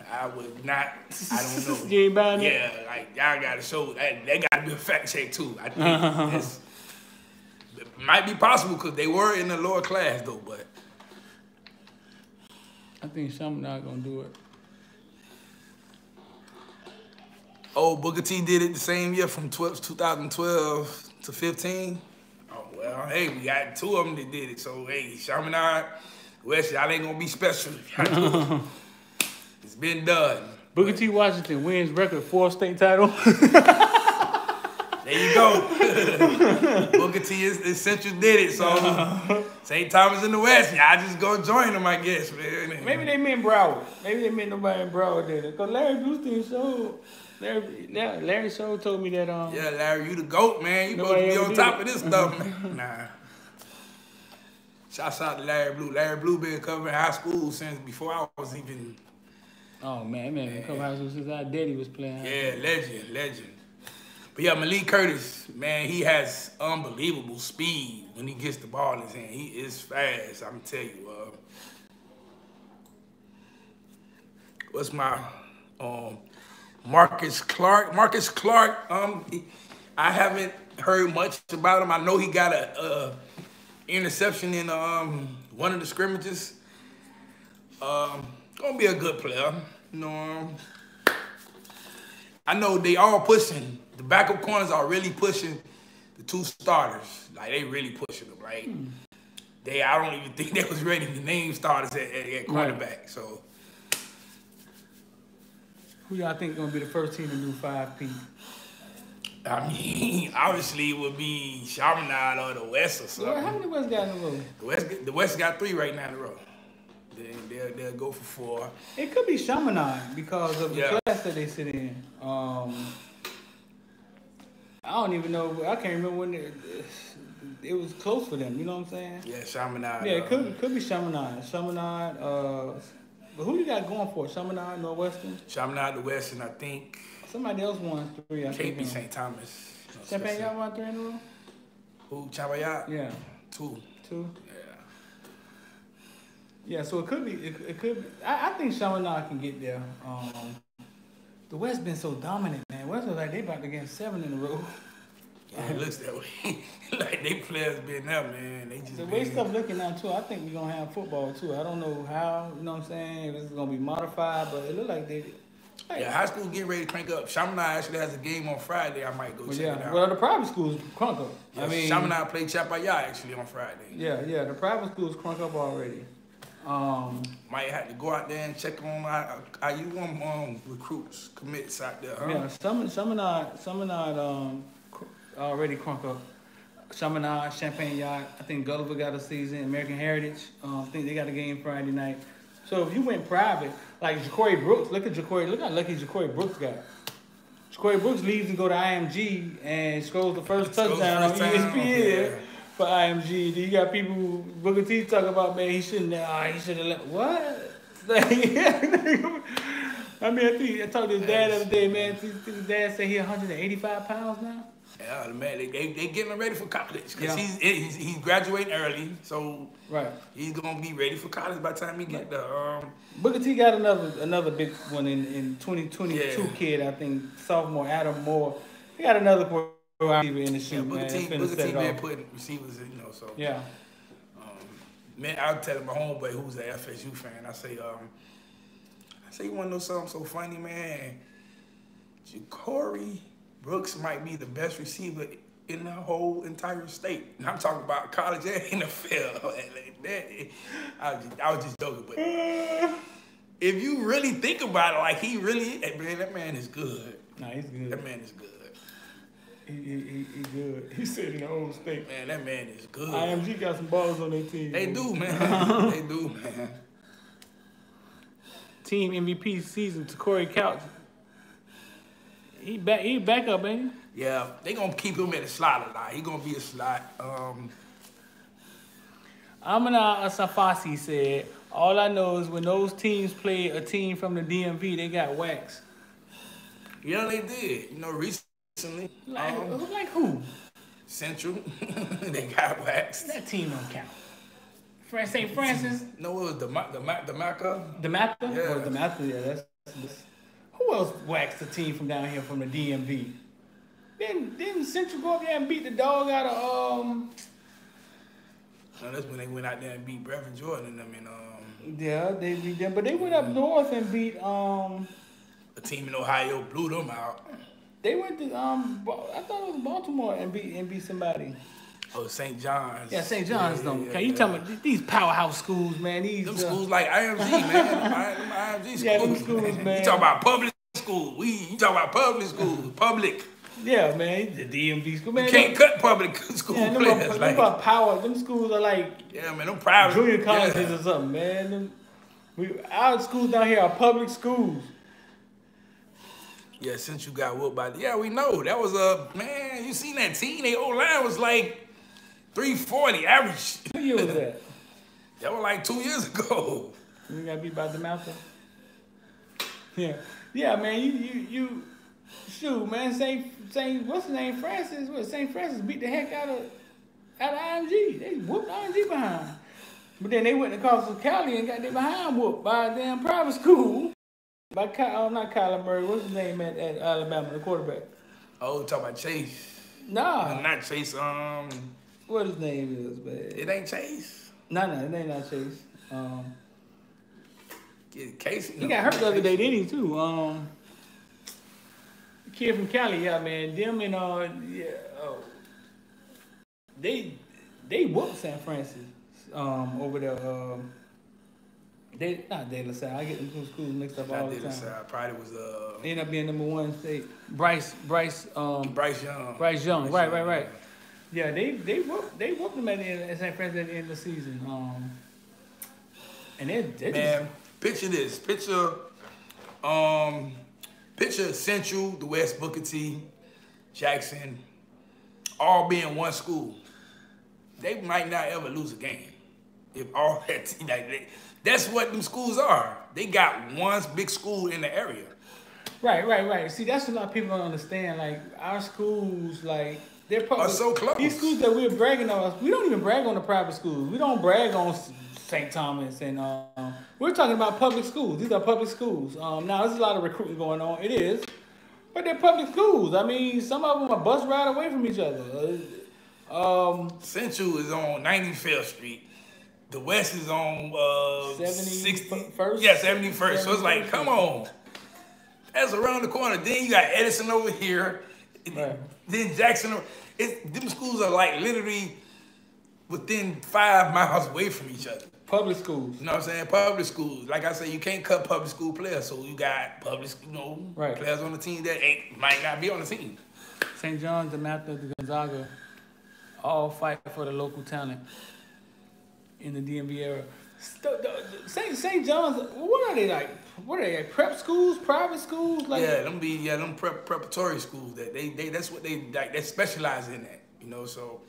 Speaker 1: I would not. I don't (laughs) know.
Speaker 2: you ain't buying
Speaker 1: Yeah, like y'all gotta show that. That gotta be a fact check too. I think (laughs) it might be possible because they were in the lower class though, but
Speaker 2: I think some not gonna do it.
Speaker 1: Oh, Booker T did it the same year from 12, 2012 to 15. Oh, well, hey, we got two of them that did it. So, hey, Chaminade, West, y'all ain't gonna be special. (laughs) (laughs) it's been done.
Speaker 2: Booker T. Washington wins record fourth state title. (laughs)
Speaker 1: There you go. (laughs) Booker T is, is Central did it, so St. Thomas in the West, y'all just go join them, I guess, man.
Speaker 2: Maybe they meant Broward. Maybe they meant nobody in Broward did it. Cause Larry Blustein showed. Larry, Larry Show told me that um.
Speaker 1: Yeah, Larry, you the goat, man. You supposed to be on top it. of this stuff, (laughs) man. Nah. Shouts out to Larry Blue. Larry Blue been covering high school since before I was even.
Speaker 2: Oh man, man, been covering high school since our daddy was playing.
Speaker 1: Yeah, legend, legend. But yeah, Malik Curtis, man, he has unbelievable speed when he gets the ball in his hand. He is fast, I'm tell you. Uh, what's my um, Marcus Clark? Marcus Clark, um, I haven't heard much about him. I know he got a, interception in um, one of the scrimmages. Um, gonna be a good player. You know, um, I know they all pushing the backup corners are really pushing the two starters. Like they really pushing them. Like hmm. they, I don't even think (laughs) they was ready to name starters at, at, at quarterback. Right. So
Speaker 2: who y'all think gonna be the first team to do five P?
Speaker 1: I mean, (laughs) obviously it would be Chaminade or the West or something.
Speaker 2: Well, how many West got in a row?
Speaker 1: The West, the West got three right now in a row. They, they'll, they'll go for four.
Speaker 2: It could be Chaminade because of the yeah. class that they sit in. Um, I don't even know. I can't remember when it, it was close for them. You know what I'm saying?
Speaker 1: Yeah, Chaminade.
Speaker 2: Yeah, it could uh, could be Chaminade. Chaminade. Uh, but who you got going for? Chaminade, Northwestern.
Speaker 1: Chaminade, the Western. I think.
Speaker 2: Somebody else won three. I
Speaker 1: Can't St. Thomas.
Speaker 2: Champagne y'all won three in a row.
Speaker 1: Who? Chaminade?
Speaker 2: Yeah.
Speaker 1: Two.
Speaker 2: Two.
Speaker 1: Yeah.
Speaker 2: Yeah, so it could be. It, it could. Be, I, I think Chaminade can get there. Um, the West been so dominant, man. West was like they about to get seven in a row.
Speaker 1: Yeah, it looks that way. (laughs) like they players been there, man. They just
Speaker 2: the way stuff looking now too. I think we're gonna have football too. I don't know how. You know what I'm saying? If it's gonna be modified, but it look like they.
Speaker 1: Hey. Yeah, high school getting ready to crank up. Chaminade actually has a game on Friday. I might go well, check
Speaker 2: yeah.
Speaker 1: it out.
Speaker 2: Well, the private schools crunk up.
Speaker 1: Yeah,
Speaker 2: I mean,
Speaker 1: Chaminade play Champagnat actually on Friday.
Speaker 2: Yeah, yeah, the private schools crunk up already. Um,
Speaker 1: Might have to go out there and check on our, our you um, um, recruits, commits out there. Huh?
Speaker 2: Yeah, some some are not some are not um, already crunk up. Chaminade, Champagnat. I think Gulliver got a season. American Heritage. Um, I think they got a game Friday night. So if you went private, like Ja'Corey Brooks, look at Ja'Corey. Look how lucky Ja'Corey Brooks got. Ja'Corey Brooks leaves and go to IMG and scores the first touchdown on ESPN. Yeah for IMG. Then you got people who Booker T talk about, man, he shouldn't have, oh, he should have left. What? (laughs) Like, I mean, I think I talked to his dad the other day, man. His dad said he 185 pounds now.
Speaker 1: Yeah, man, they they, they getting him ready for college because
Speaker 2: Yeah.
Speaker 1: he's, he's he's graduating early, so
Speaker 2: Right.
Speaker 1: he's gonna be ready for college by the time he get the um.
Speaker 2: Booker T got another another big one in in 2022
Speaker 1: Yeah.
Speaker 2: kid. I think sophomore Adam Moore. He got another receiver in the
Speaker 1: Yeah, Booker
Speaker 2: man.
Speaker 1: Booker T been putting receivers, in, you know. So
Speaker 2: Yeah.
Speaker 1: man, I'll tell my homeboy who's an FSU fan. I say, um, I say, you want to know something so funny, man? Ja'Corey Brooks might be the best receiver in the whole entire state. And I'm talking about college and (laughs) NFL. (laughs) Like that, I was just, I was just joking, but if you really think about it, like he really, eh, man, that man is good.
Speaker 2: Nah, he's good.
Speaker 1: That man is good.
Speaker 2: He, he, he, he good. (laughs) He said in the old state.
Speaker 1: Man, that man is good.
Speaker 2: IMG got some balls on their team.
Speaker 1: They do, man. (laughs) they do, man.
Speaker 2: Team MVP season to Corey Couch. He back. He back up, ain't he?
Speaker 1: Yeah, they gonna keep him in the slot a lot. He gonna be a slot. Um?
Speaker 2: Amina Asafasi said, "All I know is when those teams play a team from the DMV, they got waxed.
Speaker 1: yeah, they did. You know, recently,
Speaker 2: Like,
Speaker 1: um,
Speaker 2: like who?
Speaker 1: Central, (laughs) they got waxed.
Speaker 2: That team don't count. Fran- St. Francis,
Speaker 1: No, it was the Ma- the Ma- the Maca.
Speaker 2: DeMatha,
Speaker 1: Yeah.
Speaker 2: or DeMatha, yeah, that's, that's. Who else waxed the team from down here from the DMV? Didn't didn't Central go up there and beat the dog out of um?
Speaker 1: No, that's when they went out there and beat Brevin Jordan and them in um,
Speaker 2: Yeah, they beat them, but they went up north and beat um.
Speaker 1: a team in Ohio blew them out.
Speaker 2: They went to um. I thought it was Baltimore and beat and beat somebody.
Speaker 1: Oh, St. John's.
Speaker 2: Yeah, St. John's
Speaker 1: Yeah,
Speaker 2: don't.
Speaker 1: yeah,
Speaker 2: Okay, you
Speaker 1: yeah.
Speaker 2: talking about these powerhouse schools, man? These
Speaker 1: Them
Speaker 2: uh,
Speaker 1: schools like IMG, man. Them IMG schools. (laughs)
Speaker 2: Yeah, them schools, man.
Speaker 1: You talk about public school. We you talk about public schools. Public.
Speaker 2: Yeah, man, the DMV school, man.
Speaker 1: You can't cut public (laughs) school
Speaker 2: Yeah, them,
Speaker 1: players.
Speaker 2: are, them
Speaker 1: like,
Speaker 2: are power. Them schools are like
Speaker 1: yeah, man. Them private.
Speaker 2: junior colleges
Speaker 1: yeah.
Speaker 2: or something, man. Them, we our schools down here are public schools.
Speaker 1: Yeah, since you got whooped by the, yeah, we know that was a man. You seen that team? They old line was like three forty average.
Speaker 2: What year was that? (laughs)
Speaker 1: That was like two years ago.
Speaker 2: You got beat by the mountain. Yeah, yeah, man. You you you shoot, man. Saint Saint what's his name? Francis. What Saint Francis beat the heck out of out of IMG. They whooped IMG behind. But then they went to Coastal Cali and got their behind whooped by a damn private school. By Ky- oh, not Kyler Murray. What's his name at, at Alabama, the quarterback?
Speaker 1: Oh, talk about Chase.
Speaker 2: Nah,
Speaker 1: Not Chase. Um,
Speaker 2: what his name is, man.
Speaker 1: it ain't Chase.
Speaker 2: No, no, it ain't not Chase. Um,
Speaker 1: Casey.
Speaker 2: he got hurt the other day, didn't he? Too. Um, kid from Cali, yeah, man. Them and uh, yeah, oh, they they whooped San Francis um over there. Um, they not De La Salle. I get them two schools mixed up all
Speaker 1: Not
Speaker 2: the
Speaker 1: the
Speaker 2: time.
Speaker 1: side. Probably was uh
Speaker 2: They end up being number one state. Bryce, Bryce, um,
Speaker 1: Bryce Young.
Speaker 2: Bryce Young. Right, right,
Speaker 1: Young.
Speaker 2: right. Yeah, they they whooped they whooped them at, the end, at San Francisco at the end of the season. Um, and they they
Speaker 1: Man, picture this. Picture, um, picture Central, the West Booker T, Jackson, all being one school. They might not ever lose a game if all (laughs) that. team Like, they, that's what them schools are. They got one big school in the area.
Speaker 2: Right, right, right. See, that's what a lot of people don't understand. Like our schools, like they're public.
Speaker 1: Are so close.
Speaker 2: These schools that we're bragging on, we don't even brag on the private schools. We don't brag on St. Thomas and um, we're talking about public schools. These are public schools. Um, now there's a lot of recruiting going on. It is, but they're public schools. I mean, some of them are bus ride away from each other. Uh, Um,
Speaker 1: Central is on 95th Street. The West is on uh,
Speaker 2: 71st?
Speaker 1: Yeah, 71st. So it's like, come on. That's around the corner. Then you got Edison over here.
Speaker 2: Right.
Speaker 1: Then Jackson. It, them schools are like literally within five (laughs) miles away from each other.
Speaker 2: public schools.
Speaker 1: You know what I'm saying? Public schools. Like I said, you can't cut public school players. So you got public, you know,
Speaker 2: Right.
Speaker 1: players on the team that ain't might not be on the team.
Speaker 2: St. John's, DeMatha, the Gonzaga, all fight for the local talent in the DMV era. St- St. John's, what are they like? What are they? Like prep schools, private schools? Like,
Speaker 1: yeah, them be yeah, them prep, preparatory schools that they, they that's what they like they specialize in that, you know. So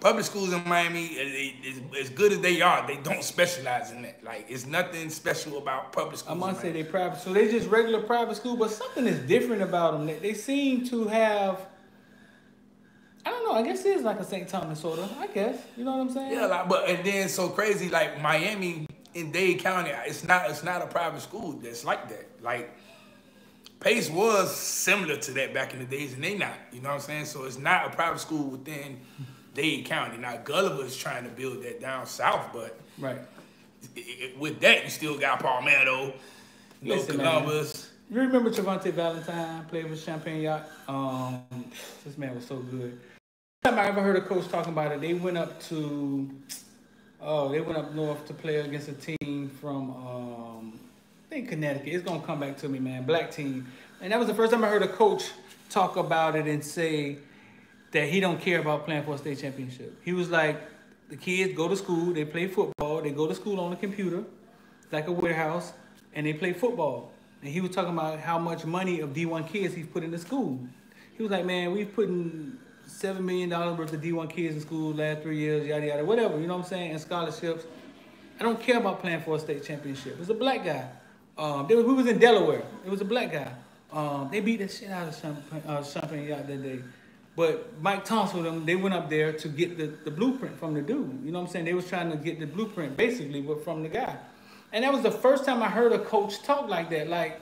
Speaker 1: public schools in Miami, eh, as, good as they are, they don't specialize in that. Like it's nothing special about public schools.
Speaker 2: I must say they private, so they just regular private school, but something is different about them. They, they seem to have I don't know. I guess it is like a St. Thomas sort of. I guess you know what I'm saying.
Speaker 1: Yeah, like, but and then so crazy like Miami in Dade County, it's not it's not a private school that's like that. Like Pace was similar to that back in the days, and they not. You know what I'm saying? So it's not a private school within Dade County. Now Gulliver is trying to build that down south, but
Speaker 2: Right.
Speaker 1: it- it- with that you still got Palmetto, no
Speaker 2: Listen, man.
Speaker 1: Columbus.
Speaker 2: You remember Trevante Valentine played with Champagnat? Um, this man was so good. Time I ever heard a coach talking about it, they went up to, oh, they went up north to play against a team from, um, I think Connecticut. It's gonna come back to me, man. Black team, and that was the first time I heard a coach talk about it and say that he don't care about playing for a state championship. He was like, the kids go to school, they play football, they go to school on the computer, it's like a warehouse, and they play football. And he was talking about how much money of D1 kids he's put into school. He was like, man, we've put in seven million dollars worth of D1 kids in school last three years, yada yada, whatever. You know what I'm saying? And scholarships. I don't care about playing for a state championship. It's a black guy. Um, was, we was in Delaware. It was a black guy. Um, they beat the shit out of Champagne, uh, Champagnat that day. But Mike Thompson, them, they went up there to get the, the blueprint from the dude. You know what I'm saying? They was trying to get the blueprint basically, from the guy. And that was the first time I heard a coach talk like that. Like,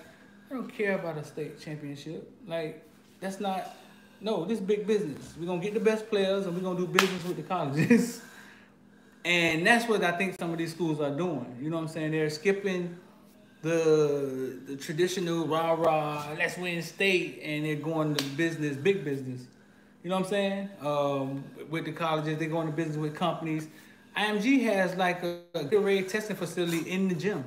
Speaker 2: I don't care about a state championship. Like, that's not. No, this is big business. We're gonna get the best players, and we're gonna do business with the colleges. (laughs) and that's what I think some of these schools are doing. You know what I'm saying? They're skipping the the traditional rah rah, let's win state, and they're going to business, big business. You know what I'm saying? Um, with the colleges, they're going to business with companies. IMG has like a, a testing facility in the gym.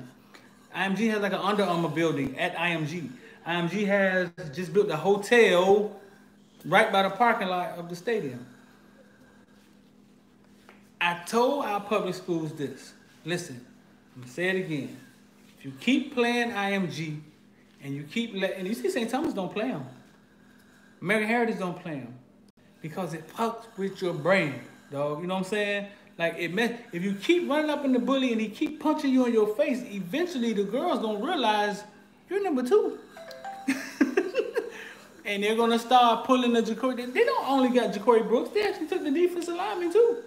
Speaker 2: IMG has like an Under Armour building at IMG. IMG has just built a hotel right by the parking lot of the stadium. I told our public schools this. Listen, I'm gonna say it again. If you keep playing IMG and you keep letting, you see St. Thomas don't play them. American Heritage don't play them because it fucks with your brain, dog. You know what I'm saying? Like it meant if you keep running up in the bully and he keep punching you in your face, eventually the girls gonna realize you're number two. (laughs) and they're gonna start pulling the Ja'Corey. They, don't only got Ja'Corey Brooks, they actually took the defensive lineman too.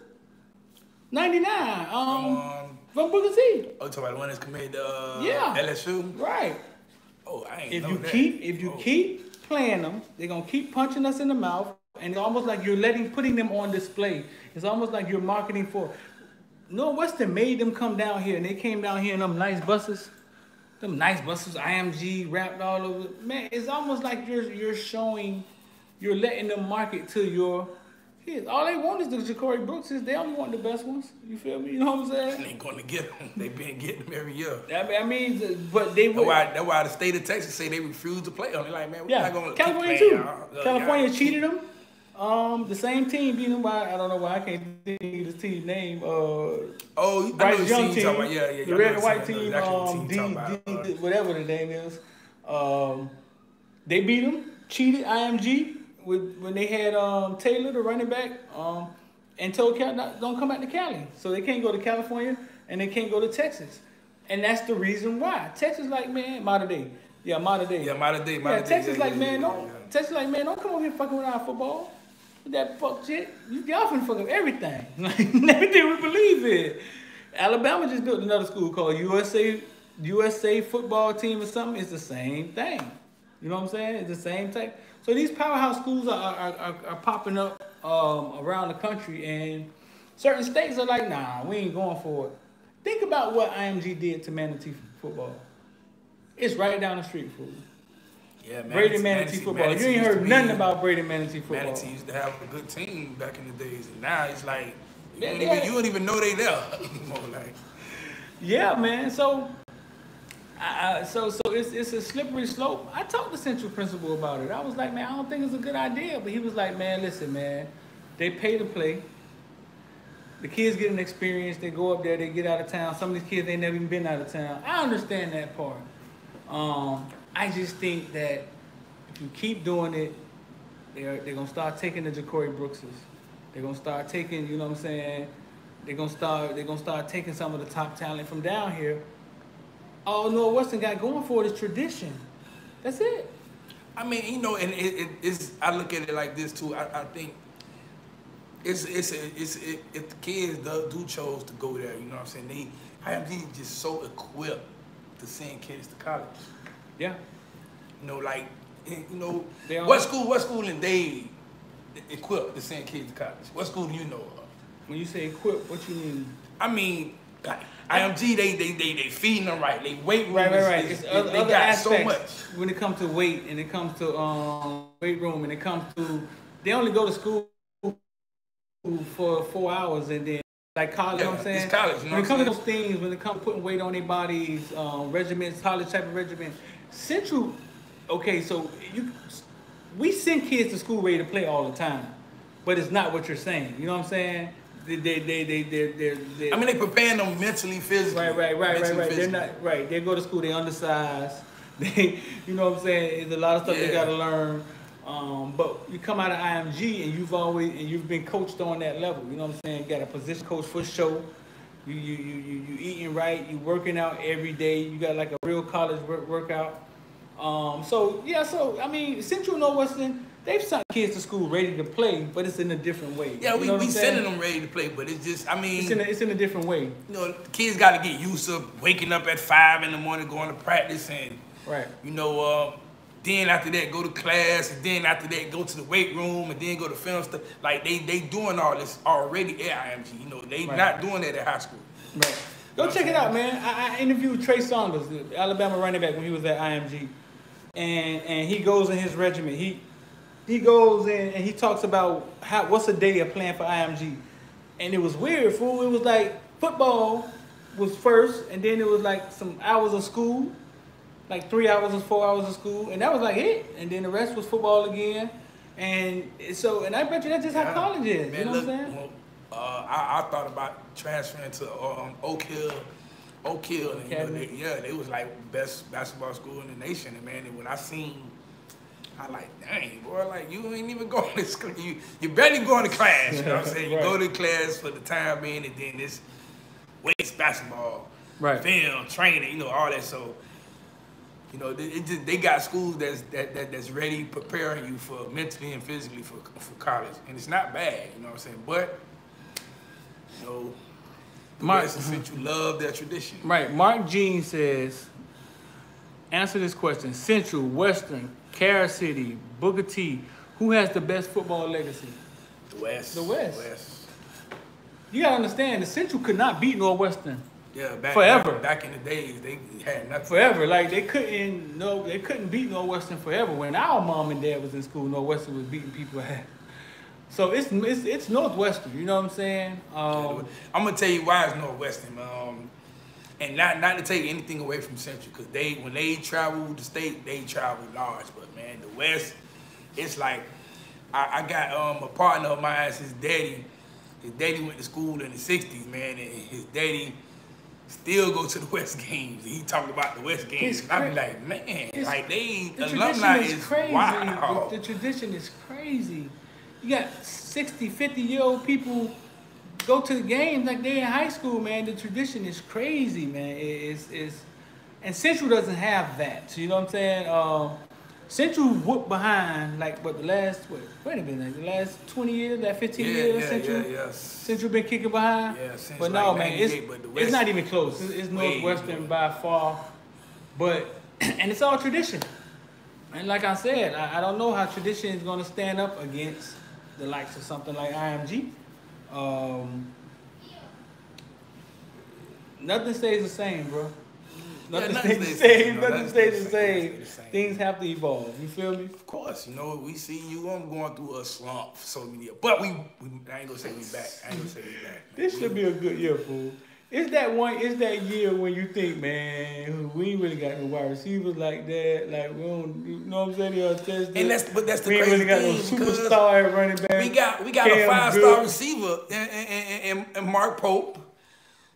Speaker 2: 99. Um,
Speaker 1: Um,
Speaker 2: from Booker T.
Speaker 1: oh, talking about the one that's committed to uh,
Speaker 2: Yeah.
Speaker 1: LSU?
Speaker 2: Right.
Speaker 1: Oh, I ain't
Speaker 2: If you
Speaker 1: that.
Speaker 2: keep if you
Speaker 1: Oh.
Speaker 2: keep playing them, they're gonna keep punching us in the mouth, and it's almost like you're letting putting them on display. It's almost like you're marketing for. No Western made them come down here, and they came down here in them nice buses, them nice buses, IMG wrapped all over. Man, it's almost like you're you're showing, you're letting them market to your. Kids. All they want is the Ja'Corey Brooks. Is they only want the best ones. You feel me? You know what I'm saying?
Speaker 1: They ain't going to get them. They been getting them every year.
Speaker 2: I mean, I mean, but they
Speaker 1: That's why, that's why the state of Texas say they refuse to play them. They're like, man, we're
Speaker 2: Yeah,
Speaker 1: not going to
Speaker 2: California too. California cheated them. Um, the same team beat them by I don't know why I can't think of this team name. Uh,
Speaker 1: Oh,
Speaker 2: Bryce
Speaker 1: the
Speaker 2: Young
Speaker 1: team. about, yeah, yeah,
Speaker 2: the
Speaker 1: yeah, I
Speaker 2: red and white
Speaker 1: the
Speaker 2: team, um,
Speaker 1: team
Speaker 2: D, D. D- whatever the name is. Um, they beat them, cheated IMG with when they had um Taylor, the running back, um, and told Cal not, don't come back to Cali, so they can't go to California and they can't go to Texas, and that's the reason why Texas like man, modern day, yeah, modern day,
Speaker 1: Yeah, Mater Dei,
Speaker 2: yeah,
Speaker 1: Mater Dei.
Speaker 2: Texas like
Speaker 1: yeah,
Speaker 2: man,
Speaker 1: yeah,
Speaker 2: don't. Texas like man, don't come over here fucking with our football. That fuck shit, y'all finna fuck up everything, (laughs) like everything we believe in. Alabama just built another school called USA USA football team or something. It's the same thing. You know what I'm saying? It's the same type. So these powerhouse schools are are, are, are popping up um, around the country, and certain states are like, nah, we ain't going for it. Think about what IMG did to Manatee football. It's right down the street, fool.
Speaker 1: Yeah,
Speaker 2: Brady Manatee, football.
Speaker 1: Manatee
Speaker 2: you ain't heard
Speaker 1: be-
Speaker 2: nothing about Brady Manatee football.
Speaker 1: Manatee used to have a good team back in the days, and now it's like you, don't, even, you don't even know they there (laughs) anymore. Like,
Speaker 2: Yeah, man. So, I, so so it's it's a slippery slope. I talked to Central Principal about it. I was like, man, I don't think it's a good idea. But he was like, man, listen, man, they pay to play. The kids get an experience. They go up there. They get out of town. Some of these kids they never even been out of town. I understand that part. Um, I just think that if you keep doing it, they're they're gonna start taking the Ja'Corey Brookses. They're gonna start taking, you know what I'm saying? They're gonna start they're gonna start taking some of the top talent from down here. Oh, All Northwestern got going for it is tradition. That's it.
Speaker 1: I mean, you know, and it, it, it's I look at it like this too. I, I think it's it's it's it, if the kids do, do chose to go there, you know what I'm saying? They IMG just so equipped to send kids to college.
Speaker 2: Yeah.
Speaker 1: You know, like you know,
Speaker 2: They
Speaker 1: what school? What school in they equipped to send kids to college? What school do you know of?
Speaker 2: When you say equip, what you mean?
Speaker 1: I mean, like IMG, they they they they feeding them right. They weight room
Speaker 2: Right, right, right.
Speaker 1: is- they,
Speaker 2: other,
Speaker 1: they
Speaker 2: other
Speaker 1: got so much.
Speaker 2: when it comes to weight and it comes to um weight room and it comes to they only go to school for four hours and then like college, you know what I'm saying?
Speaker 1: it's college, you know
Speaker 2: when it comes to those things, when it comes to putting weight on their bodies, um, regiments, college type of regiment, Central, okay, so you, we send kids to school ready to play all the time, but it's not what you're saying. You know what I'm saying? They, they, they, they, they're, they're, they're,
Speaker 1: I mean, they preparing them mentally, physically.
Speaker 2: Right, right, right, right, right. They're not right. They go to school. They undersized. (laughs) They, you know what I'm saying. There's a lot of stuff they got to learn. Um, but you come out of IMG and you've always and you've been coached on that level. You know what I'm saying. Got a position coach for show. You you you you, you eating right. You working out every day. You got like a real college work, workout. Um, so yeah. So I mean, Central Northwestern. They've sent kids to school ready to play, but it's in a different way.
Speaker 1: Yeah,
Speaker 2: You
Speaker 1: we,
Speaker 2: know
Speaker 1: we sending them ready to play, but it's just, I mean,
Speaker 2: It's in a, it's in a different way.
Speaker 1: you know, kids got to get used to waking up at five in the morning, going to practice, and
Speaker 2: Right.
Speaker 1: you know, uh, then after that go to class, and then after that go to the weight room, and then go to film stuff. Like they they doing all this already at IMG. You know, they
Speaker 2: Right.
Speaker 1: not doing that at high school.
Speaker 2: Right. Go check it out, man. I, I interviewed Trey Sanders, the Alabama running back, when he was at IMG, and and he goes in his regiment. He he goes in and he talks about how what's a day of playing for IMG, and it was weird. Fool, it was like football was first, and then it was like some hours of school, like three hours or four hours of school, and that was like it. And then the rest was football again. And so, and I bet you that's just how
Speaker 1: Yeah.
Speaker 2: college is.
Speaker 1: Man,
Speaker 2: you know
Speaker 1: look,
Speaker 2: what I'm saying?
Speaker 1: well, uh, I, I thought about transferring to um, Oak Hill. Oak Hill, and, you know, they, yeah, they was like best basketball school in the nation. And man, and when I seen, I like, dang, boy, like you ain't even (laughs) going to school. You you barely going to class. You know what I'm (laughs) saying? You
Speaker 2: Right.
Speaker 1: go to class for the time being, and then this weights basketball,
Speaker 2: Right.
Speaker 1: film, training, you know, all that. So. You know, they, it just, they got schools that's that, that that's ready, preparing you for mentally and physically for for college, and it's not bad. You know what I'm saying? But you know, the
Speaker 2: Mark-
Speaker 1: West and Central love their tradition.
Speaker 2: Right. Mark Jean says, answer this question. Central, Western, Carol City, Booker T. Who has the best football legacy?
Speaker 1: The West.
Speaker 2: The West.
Speaker 1: The West.
Speaker 2: You gotta understand, the Central could not beat Northwestern
Speaker 1: Yeah, back,
Speaker 2: Forever.
Speaker 1: Back, back in the days, they had nothing.
Speaker 2: forever. Like they couldn't no, they couldn't beat Northwestern forever. When our mom and dad was in school, Northwestern was beating people. (laughs) So it's it's, it's Northwestern. You know what I'm saying? Um,
Speaker 1: I'm gonna tell you why it's Northwestern, um, and not not to take anything away from Central, because they when they travel the state, they travel large. But man, the West, it's like I, I got um, a partner of mine, his daddy. His daddy went to school in the '60s, man, and his daddy still go to the West games. He talked about the West games. And I be
Speaker 2: cra-
Speaker 1: like, man,
Speaker 2: it's-
Speaker 1: like they
Speaker 2: The
Speaker 1: alumni
Speaker 2: tradition is,
Speaker 1: is
Speaker 2: crazy.
Speaker 1: wow.
Speaker 2: The, the tradition is crazy. You got 60, 50 year old people go to the games like they in high school, man. The tradition is crazy, man. It- It's, it's, and Central doesn't have that. So you know what I'm saying? Um, Central whooped behind like what the last what wait a minute, like the last 20 years, that 15
Speaker 1: yeah,
Speaker 2: years,
Speaker 1: yeah,
Speaker 2: Central
Speaker 1: yeah, yeah.
Speaker 2: Central been kicking behind.
Speaker 1: Yeah, since
Speaker 2: but
Speaker 1: like
Speaker 2: no, man, it's, it's not even close. It's, it's Northwestern by far. But (clears throat) and it's all tradition. And like I said, I, I don't know how tradition is going to stand up against the likes of something like IMG. Um, nothing stays the same, bro. Nothing,
Speaker 1: nothing
Speaker 2: stays the
Speaker 1: same,
Speaker 2: same.
Speaker 1: no,
Speaker 2: Nothing stays the same.
Speaker 1: same. The same.
Speaker 2: Things have to evolve. You feel me?
Speaker 1: Of course, you know, we see you. I'm going through a slump for so many years. But we, we I ain't gonna say we back. I ain't gonna say we back. man.
Speaker 2: This should be a good year, fool. It's that one. It's that year when you think, man, we ain't really got no wide receivers like that. Like we don't, you know what I'm saying? They tested.
Speaker 1: And that's but that's the
Speaker 2: we ain't
Speaker 1: crazy
Speaker 2: really got no
Speaker 1: thing.
Speaker 2: superstar running back.
Speaker 1: We got we got a five star receiver and, in, in, in Mark Pope.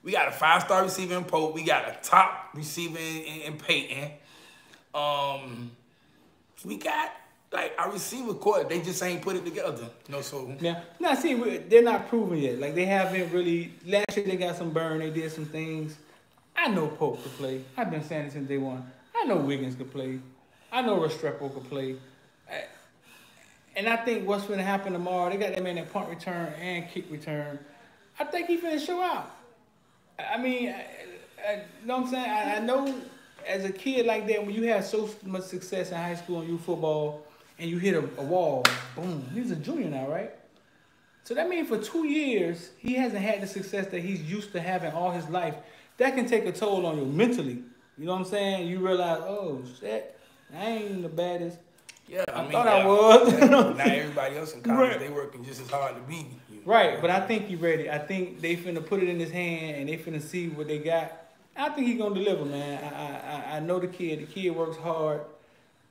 Speaker 1: We got a five star receiver in Pope. We got a top receiver in, in, Payton. Um, we got like our receiver court. They just ain't put it together. You know, so
Speaker 2: Now, now see, they're not proven yet. Like they haven't really. Last year they got some burn. They did some things. I know Pope could play. I've been saying it since day one. I know Wiggins could play. I know Restrepo could play. I- and I think what's going to happen tomorrow, they got that man at punt return and kick return. I think he's going to show out. I mean, I, I, you know what I'm saying? I, I know as a kid like that, when you have so much success in high school and you football, and you hit a, a wall, boom. He's a junior now, right? So that means for two years, he hasn't had the success that he's used to having all his life. That can take a toll on you mentally. You know what I'm saying? You realize, oh shit, I ain't the baddest.
Speaker 1: Yeah, I,
Speaker 2: I
Speaker 1: mean,
Speaker 2: thought
Speaker 1: yeah,
Speaker 2: I was.
Speaker 1: Now (laughs) everybody else in college,
Speaker 2: Right.
Speaker 1: they working just as hard to beat you.
Speaker 2: Right, but I think he ready. I think they finna put it in his hand and they finna see what they got. I think he gonna deliver, man. I I, I- I know the kid. The kid works hard.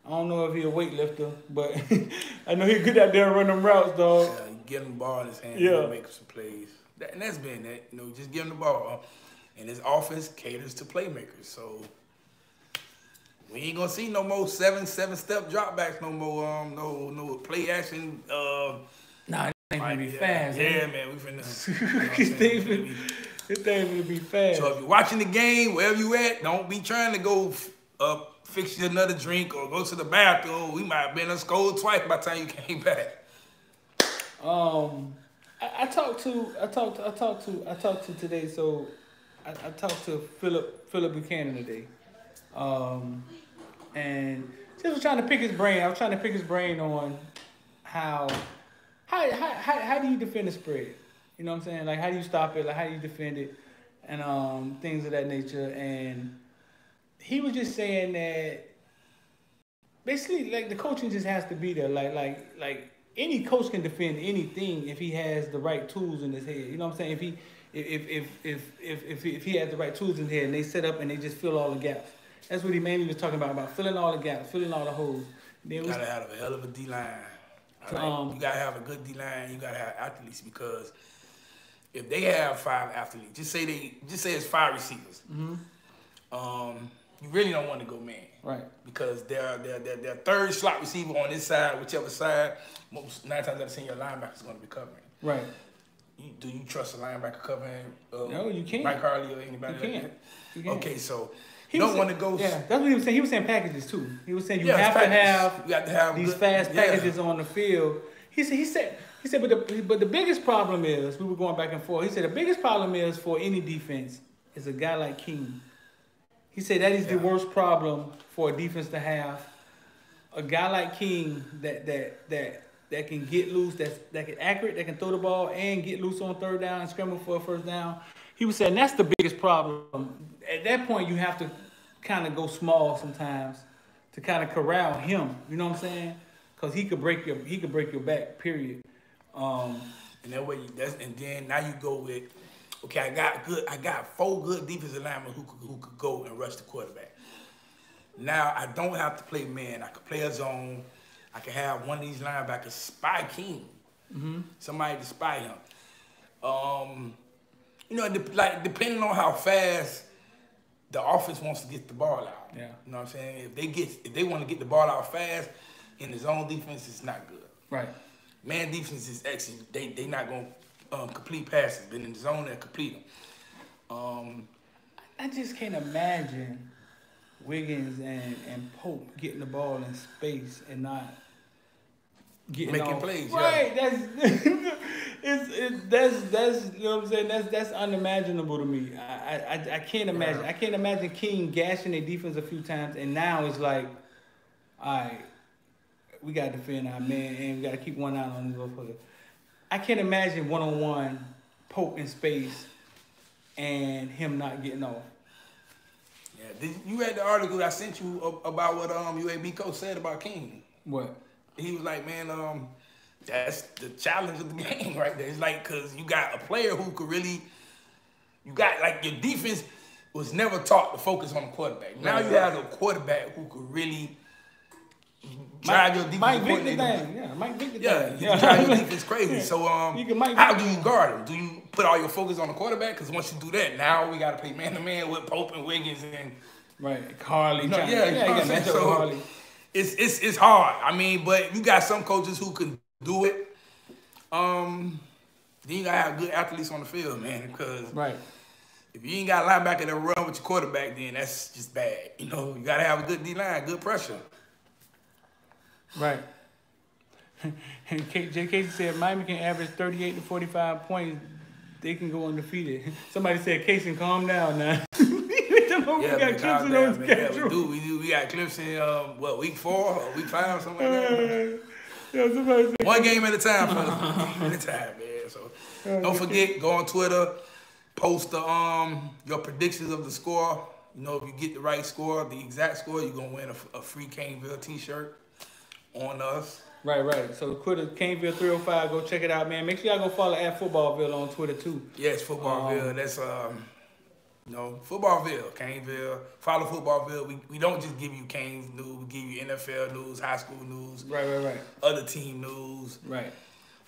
Speaker 2: I don't know if he a weightlifter, but (laughs) I know he good out there running them routes, dog.
Speaker 1: Yeah, get him the ball in his hand,
Speaker 2: Yeah.
Speaker 1: yeah. make some plays. That, and that's been that. You know, just give him the ball. And his offense caters to playmakers. So we ain't gonna see no more seven seven step dropbacks, no more um no no play action. Uh,
Speaker 2: Nah, gonna be
Speaker 1: yeah,
Speaker 2: fast.
Speaker 1: Yeah, man, we finna. (laughs) you know what I'm
Speaker 2: This thing
Speaker 1: finna
Speaker 2: this thing gonna be fast.
Speaker 1: So if you're watching the game, wherever you at, don't be trying to go uh, fix you another drink or go to the bathroom. We might have been a scold twice by the time you came (laughs) back.
Speaker 2: Um, I, I talked to, I talked, to, I talked to, I talked to today. So, I, I talked to Phillip, Phillip Buchanon today, um, and just was trying to pick his brain. I was trying to pick his brain on how, how, how, how, how do you defend the spread? You know what I'm saying? Like, how do you stop it? Like, how do you defend it? And um, things of that nature. And he was just saying that basically like the coaching just has to be there like like like any coach can defend anything if he has the right tools in his head you know what i'm saying if he if if if if if, if he has the right tools in his head and they set up and they just fill all the gaps that's what he mainly was talking about about filling all the gaps filling all the holes then we,
Speaker 1: gotta have a hell of a D line. Like,
Speaker 2: Um,
Speaker 1: you gotta have a good D line. You gotta have athletes because if they have five athletes, just say they just say it's five receivers. Um, you really don't want to go man.
Speaker 2: right
Speaker 1: because their their their, their third slot receiver on this side, whichever side, most nine times out of ten your linebacker is going to be covering.
Speaker 2: right
Speaker 1: You, do you trust a linebacker covering? Uh,
Speaker 2: No, you can't.
Speaker 1: Mike Harley or anybody
Speaker 2: You can't. You can't.
Speaker 1: Okay, so
Speaker 2: he
Speaker 1: don't want to go.
Speaker 2: yeah that's what he was saying he was saying packages too he was saying you
Speaker 1: Yeah,
Speaker 2: have to have
Speaker 1: You got to have
Speaker 2: these
Speaker 1: good-
Speaker 2: fast
Speaker 1: yeah.
Speaker 2: packages on the field. He said, he said, he said, but the but the biggest problem is we were going back and forth. He said the biggest problem is for any defense is a guy like King. He said that is the worst problem for a defense to have. A guy like King that that that that can get loose, that's that can accurate, that can throw the ball and get loose on third down and scramble for a first down. He was saying that's the biggest problem. At that point, you have to kind of go small sometimes to kind of corral him. You know what I'm saying? Because he could break your he could break your back. Period. Um,
Speaker 1: And that way, you, that's and then now you go with, okay, I got good, I got four good defensive linemen who could, who could go and rush the quarterback. Now I don't have to play man. I could play a zone. I can have one of these linebackers spy King, somebody to spy him. Um, you know, like depending on how fast the offense wants to get the ball out.
Speaker 2: Yeah.
Speaker 1: You know what I'm saying? If they get, if they want to get the ball out fast, in the zone defense, it's not good.
Speaker 2: right.
Speaker 1: Man defense is actually they they not gonna um, complete passes, but in the zone they complete them. Um,
Speaker 2: I just can't imagine Wiggins and, and Pope getting the ball in space and not getting
Speaker 1: Making
Speaker 2: off.
Speaker 1: plays, yeah.
Speaker 2: Right. That's (laughs) it's it, that's that's you know what I'm saying. That's that's unimaginable to me. I I, I- can't imagine. I can't imagine King gashing their defense a few times, and now it's like, all right, we got to defend our man, and we got to keep one eye on this motherfucker. I can't imagine one on one Pope in space and him not getting off.
Speaker 1: yeah, did you read the article I sent you about what um UAB coach said about King?
Speaker 2: What?
Speaker 1: He was like, man, um, that's the challenge of the (laughs) game right there. It's like because you got a player who could really, you got like your defense was never taught to focus on the quarterback. Now you have a quarterback who could really drive your defense.
Speaker 2: Mike Vick the thing. Yeah, Mike Vick the
Speaker 1: Yeah,
Speaker 2: thing.
Speaker 1: you drive your defense crazy. So um,
Speaker 2: You can Mike
Speaker 1: how do you guard him? Do you put all your focus on the quarterback? Because once you do that, now we got to play man to man with Pope and Wiggins and
Speaker 2: Right. Carly.
Speaker 1: no,
Speaker 2: trying-
Speaker 1: yeah, you know
Speaker 2: you
Speaker 1: what I'm saying?
Speaker 2: match up with
Speaker 1: So
Speaker 2: Harley.
Speaker 1: It's it's it's hard. I mean, but you got some coaches who can do it. Um, then you gotta have good athletes on the field, man. Because
Speaker 2: Right.
Speaker 1: if you ain't got a linebacker that run with your quarterback, then that's just bad. You know, you gotta have a good D line, good pressure.
Speaker 2: Right. And Jay Casey said Miami can average 38 to 45 points. They can go undefeated. Somebody said, Casey, calm down now. (laughs)
Speaker 1: yeah, got Clemson on the schedule. Yeah, we do. We do. We got Clemson. Um, what week four or week five, something like that. (laughs) Yeah, somebody said, One game at a time, fellas. One game at a time, man. So don't forget, go on Twitter, post the um your predictions of the score. You know, if you get the right score, the exact score, you're gonna win a, a free Caneville T-shirt on us.
Speaker 2: Right, right. So Twitter, Caneville 305, go check it out, man. Make sure y'all go follow at Footballville on Twitter too.
Speaker 1: Yes, Footballville. Um, That's um you know, Footballville, Caneville. Follow Footballville. We, we don't just give you Canes news. We give you NFL news, high school news.
Speaker 2: Right, right, right.
Speaker 1: Other team news.
Speaker 2: Right.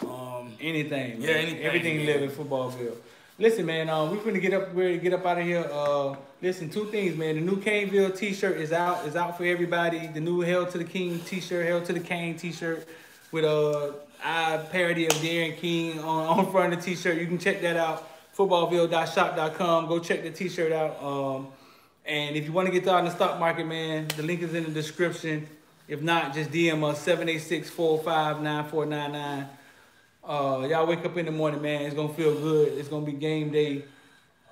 Speaker 1: Um,
Speaker 2: anything.
Speaker 1: Yeah, anything.
Speaker 2: Everything live in Footballville. Listen, man. Um, we're gonna get up. We're gonna get up out of here. Uh, listen, two things, man. The new Caneville T-shirt is out. Is out for everybody. The new Hell to the King T-shirt, Hell to the Cane T-shirt, with a uh, parody of Darren King on (laughs) on front of the T-shirt. You can check that out footballville.shop.com. Go check the t-shirt out. Um, and if you want to get out in the stock market, man, the link is in the description. If not, just DM us 786-405-9499. Uh, y'all wake up in the morning, man. It's gonna feel good. It's gonna be game day.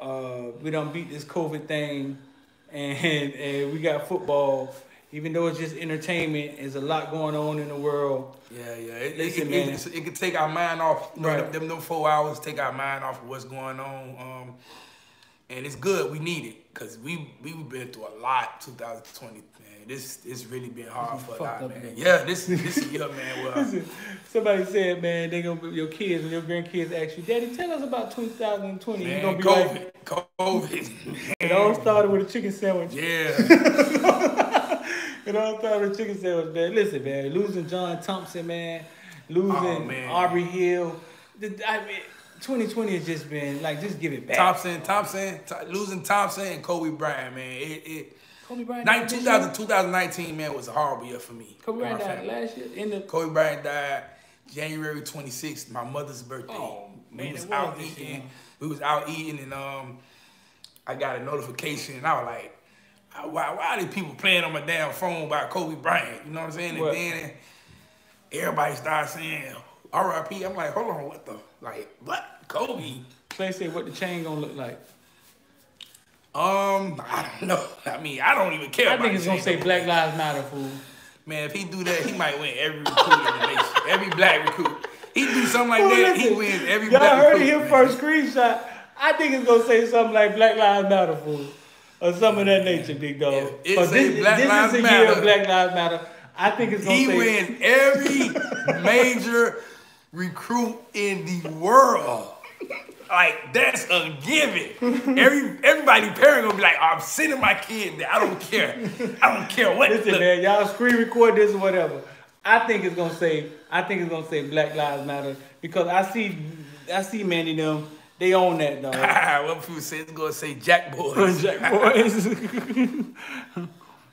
Speaker 2: Uh, we don't beat this COVID thing, (laughs) and, and we got football even though it's just entertainment, there's a lot going on in the world.
Speaker 1: Yeah, yeah. It, Listen, it, it, it, it can take our mind off. You know, right. them, them, four hours take our mind off of what's going on. Um, and it's good. We need it because we we've been through a lot. 2020, man. This it's really been hard for a lot, man. man. Yeah, this this (laughs) year, man. Well, Listen,
Speaker 2: somebody said, man, they gonna your kids and your grandkids ask you, Daddy, tell us about 2020.
Speaker 1: Man,
Speaker 2: you gonna be
Speaker 1: COVID, like, COVID. (laughs)
Speaker 2: It all started with a chicken sandwich.
Speaker 1: Yeah. (laughs)
Speaker 2: You know what I'm saying? Chicken sandwich, man. Listen, man. Losing John Thompson, man. Losing oh, man. Aubrey Hill. I mean, 2020 has just been like, just give it back.
Speaker 1: Thompson, Thompson, losing Thompson and Kobe Bryant, man. It,
Speaker 2: it Kobe Bryant.
Speaker 1: 19, 2000, 2019, man, was a horrible year for me.
Speaker 2: Kobe Bryant died last year. In the
Speaker 1: Kobe Bryant died January 26th, my mother's birthday. Oh, man, we was, was out eating. We was out eating, and um, I got a notification, and I was like, why, why are these people playing on my damn phone about Kobe Bryant? You know what I'm saying? What? And then everybody starts saying RIP. I'm like, hold on, what the? Like, what? Kobe?
Speaker 2: They say what the chain gonna look like.
Speaker 1: Um, I don't know. (laughs) I mean, I don't even care.
Speaker 2: I think it's gonna say Black Lives Matter, fool.
Speaker 1: Man, if he do that, he might win every recruit in the nation. Every black recruit. He do something like that, he wins every
Speaker 2: Y'all
Speaker 1: black
Speaker 2: heard recruit. Y'all heard him first screenshot. I think it's gonna say something like Black Lives Matter, fool or some of that nature, big dog.
Speaker 1: It, this, Black
Speaker 2: this
Speaker 1: Lives
Speaker 2: is a
Speaker 1: Matter.
Speaker 2: year of Black Lives Matter. I think it's gonna
Speaker 1: he wins every (laughs) major recruit in the world. Like that's a given. Every everybody parent gonna be like, oh, I'm sending my kid there. I don't care. I don't care what.
Speaker 2: Listen, look. man, y'all screen record this or whatever. I think it's gonna say. I think it's gonna say Black Lives Matter because I see, I see many of them they own that though. (laughs)
Speaker 1: what people say it's gonna say Jack Boys. (laughs)
Speaker 2: Jack Boys. (laughs)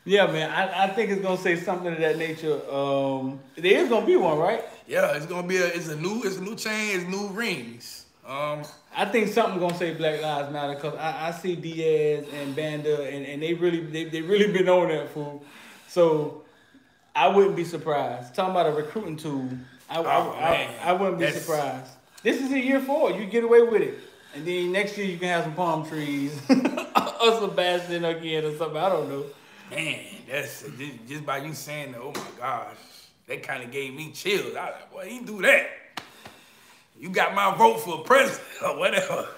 Speaker 2: yeah, man. I, I think it's gonna say something of that nature. Um, there is gonna be one, right?
Speaker 1: Yeah, it's gonna be a it's a new it's a new chain, it's new rings. Um,
Speaker 2: I think something gonna say Black Lives Matter because I, I see Diaz and Banda and, and they really they, they really been on that fool. So I wouldn't be surprised. Talking about a recruiting tool, I, oh, I, I, I, wouldn't be That's, surprised. This is a year four. You get away with it. And then next year you can have some palm trees (laughs) or some Bastion again or something. I don't know.
Speaker 1: Man, that's just by you saying that, oh my gosh, that kind of gave me chills. I was like, boy, he do that. You got my vote for president (laughs) or whatever.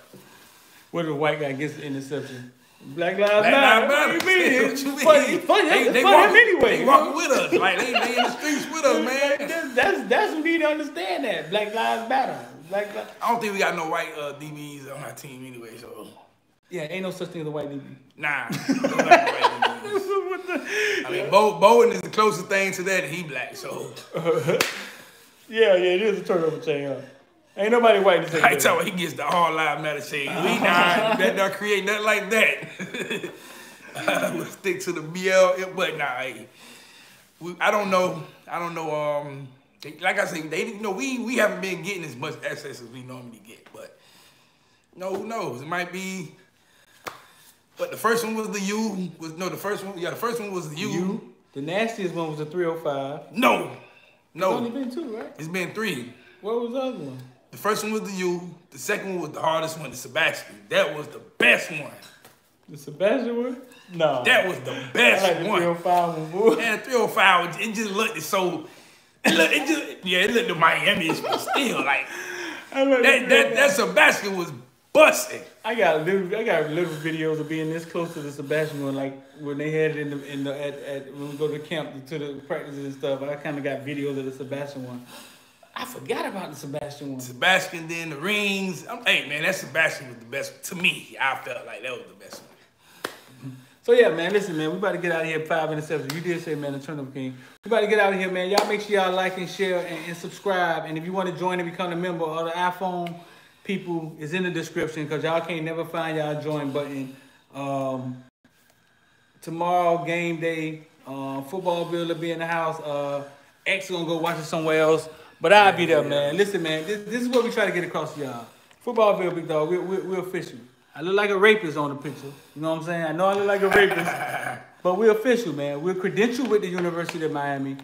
Speaker 2: What if a white guy gets the interception? Black Lives Matter. What do you mean? It's funny, funny, they, they walk, anyway.
Speaker 1: They walking with us. Like, they, they in the streets with us, man. (laughs)
Speaker 2: That's, that's, what we need to understand that. Black Lives Matter. Black,
Speaker 1: I don't think we got no white uh, DBs on our team anyway, so.
Speaker 2: Yeah, ain't no such thing as a white DB.
Speaker 1: Nah. (laughs) No I mean, Bo, Bowen is the closest thing to that, and he black, so. (laughs)
Speaker 2: yeah, yeah, it is a turnover chain, huh? Ain't nobody white to say (laughs)
Speaker 1: I tell you, he gets the all live matter shade. We not that don't create nothing like that. we'll stick to the BL, but nah, hey, we, I don't know. I don't know. Um, they, like I said, they you know we we haven't been getting as much access as we normally get, but no, who knows? It might be. But the first one was the U. Was no the first one? Yeah, the first one was the U.
Speaker 2: U. The nastiest one was the 305.
Speaker 1: No, No.
Speaker 2: It's only been two, right?
Speaker 1: It's been three.
Speaker 2: What was the other one?
Speaker 1: The first one was the U. The second one was the hardest one, the Sebastian. That was the best one.
Speaker 2: The Sebastian one? No.
Speaker 1: That was the
Speaker 2: I
Speaker 1: best
Speaker 2: like the
Speaker 1: one.
Speaker 2: 305 one.
Speaker 1: And 305, it just looked so. It looked, it just, yeah, it looked Miami, but still, like (laughs) that. That that Sebastian was busting.
Speaker 2: I got little, I got little videos of being this close to the Sebastian one, like when they had it in the in the at, at when we go to camp to the practices and stuff. I kind of got videos of the Sebastian one. I forgot about the Sebastian one.
Speaker 1: Sebastian, then the rings. I'm, hey man, that Sebastian was the best to me. I felt like that was the best one.
Speaker 2: So yeah, man, listen, man, we about to get out of here five after you did say, man, the turn up king. We about to get out of here, man. Y'all make sure y'all like and share and, and subscribe. And if you want to join and become a member of the iPhone people, is in the description because y'all can't never find y'all join button. Um, tomorrow, game day, uh, Footballville will be in the house. Uh, X gonna go watch it somewhere else, but I'll be there, man. Listen, man, this, this is what we try to get across to y'all. Footballville, big dog, we, we, we're official. I look like a rapist on the picture. You know what I'm saying? I know I look like a rapist, (laughs) but we're official, man. We're credentialed with the University of Miami.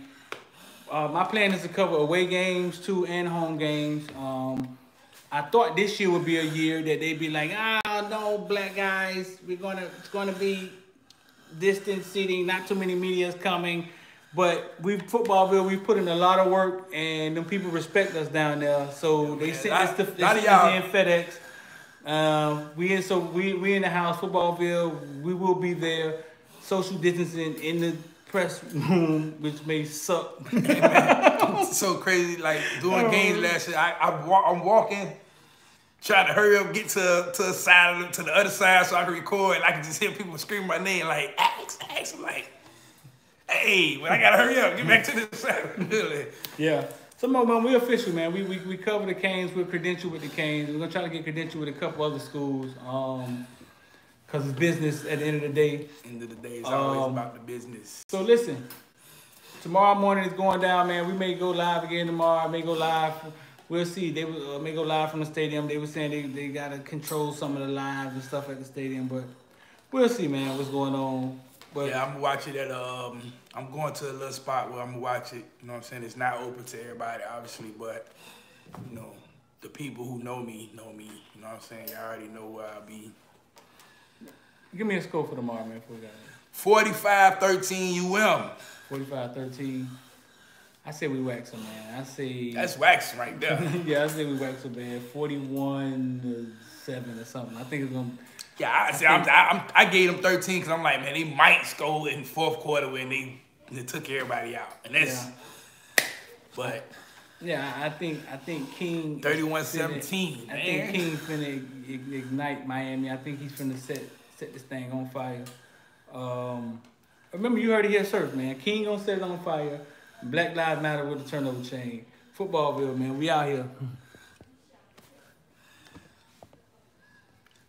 Speaker 2: Uh, my plan is to cover away games too and home games. Um, I thought this year would be a year that they'd be like, ah, no, black guys, we're gonna, it's gonna be distance seating, not too many media's coming. But we footballville, we put in a lot of work, and them people respect us down there. So they
Speaker 1: man,
Speaker 2: sent us the they
Speaker 1: lot
Speaker 2: sent us in FedEx. Um, we in so we we in the house footballville. We will be there. Social distancing in the press room, which may suck.
Speaker 1: It's (laughs) so crazy. Like doing games last year, I, I I'm walking, trying to hurry up, get to to the side of the, to the other side so I can record. And I can just hear people screaming my name like Axe, Axe. I'm like, hey, but I gotta hurry up, get back to the side. (laughs) Really.
Speaker 2: Yeah. So, man, man, we official, man. We, we we cover the Canes. We're credentialed with the Canes. We're gonna try to get credentialed with a couple other schools. Um, cause it's business at the end of the day.
Speaker 1: End of the day, it's always
Speaker 2: Um,
Speaker 1: about the business.
Speaker 2: So listen, tomorrow morning is going down, man. We may go live again tomorrow. I May go live. We'll see. They uh, may go live from the stadium. They were saying they, they gotta control some of the lives and stuff at the stadium, but we'll see, man. What's going on? But
Speaker 1: Yeah, I'm gonna watch it at um. I'm going to a little spot where I'm gonna watch it. You know what I'm saying? It's not open to everybody, obviously, but you know, the people who know me know me. You know what I'm saying? Y'all already know where I'll be.
Speaker 2: give me a score for tomorrow, man. Before we got it.
Speaker 1: 45-13 UM.
Speaker 2: 45-13. I say we wax them, man. I say
Speaker 1: That's wax right there. (laughs)
Speaker 2: yeah, I say we wax them, man. 41 7 or something. I think it's gonna.
Speaker 1: Yeah, I, see, I'm, I, I'm, I gave them 13 because I'm like, man, they might score in fourth quarter when they, they took everybody out. And that's,
Speaker 2: Yeah.
Speaker 1: but
Speaker 2: Yeah, I think I think King. is
Speaker 1: 31-17,
Speaker 2: finna- I think King finna ignite Miami. I think he's finna set set this thing on fire. Um, remember you heard it here first, man. King gonna set it on fire. Black Lives Matter with the turnover chain. Footballville, man. We out here.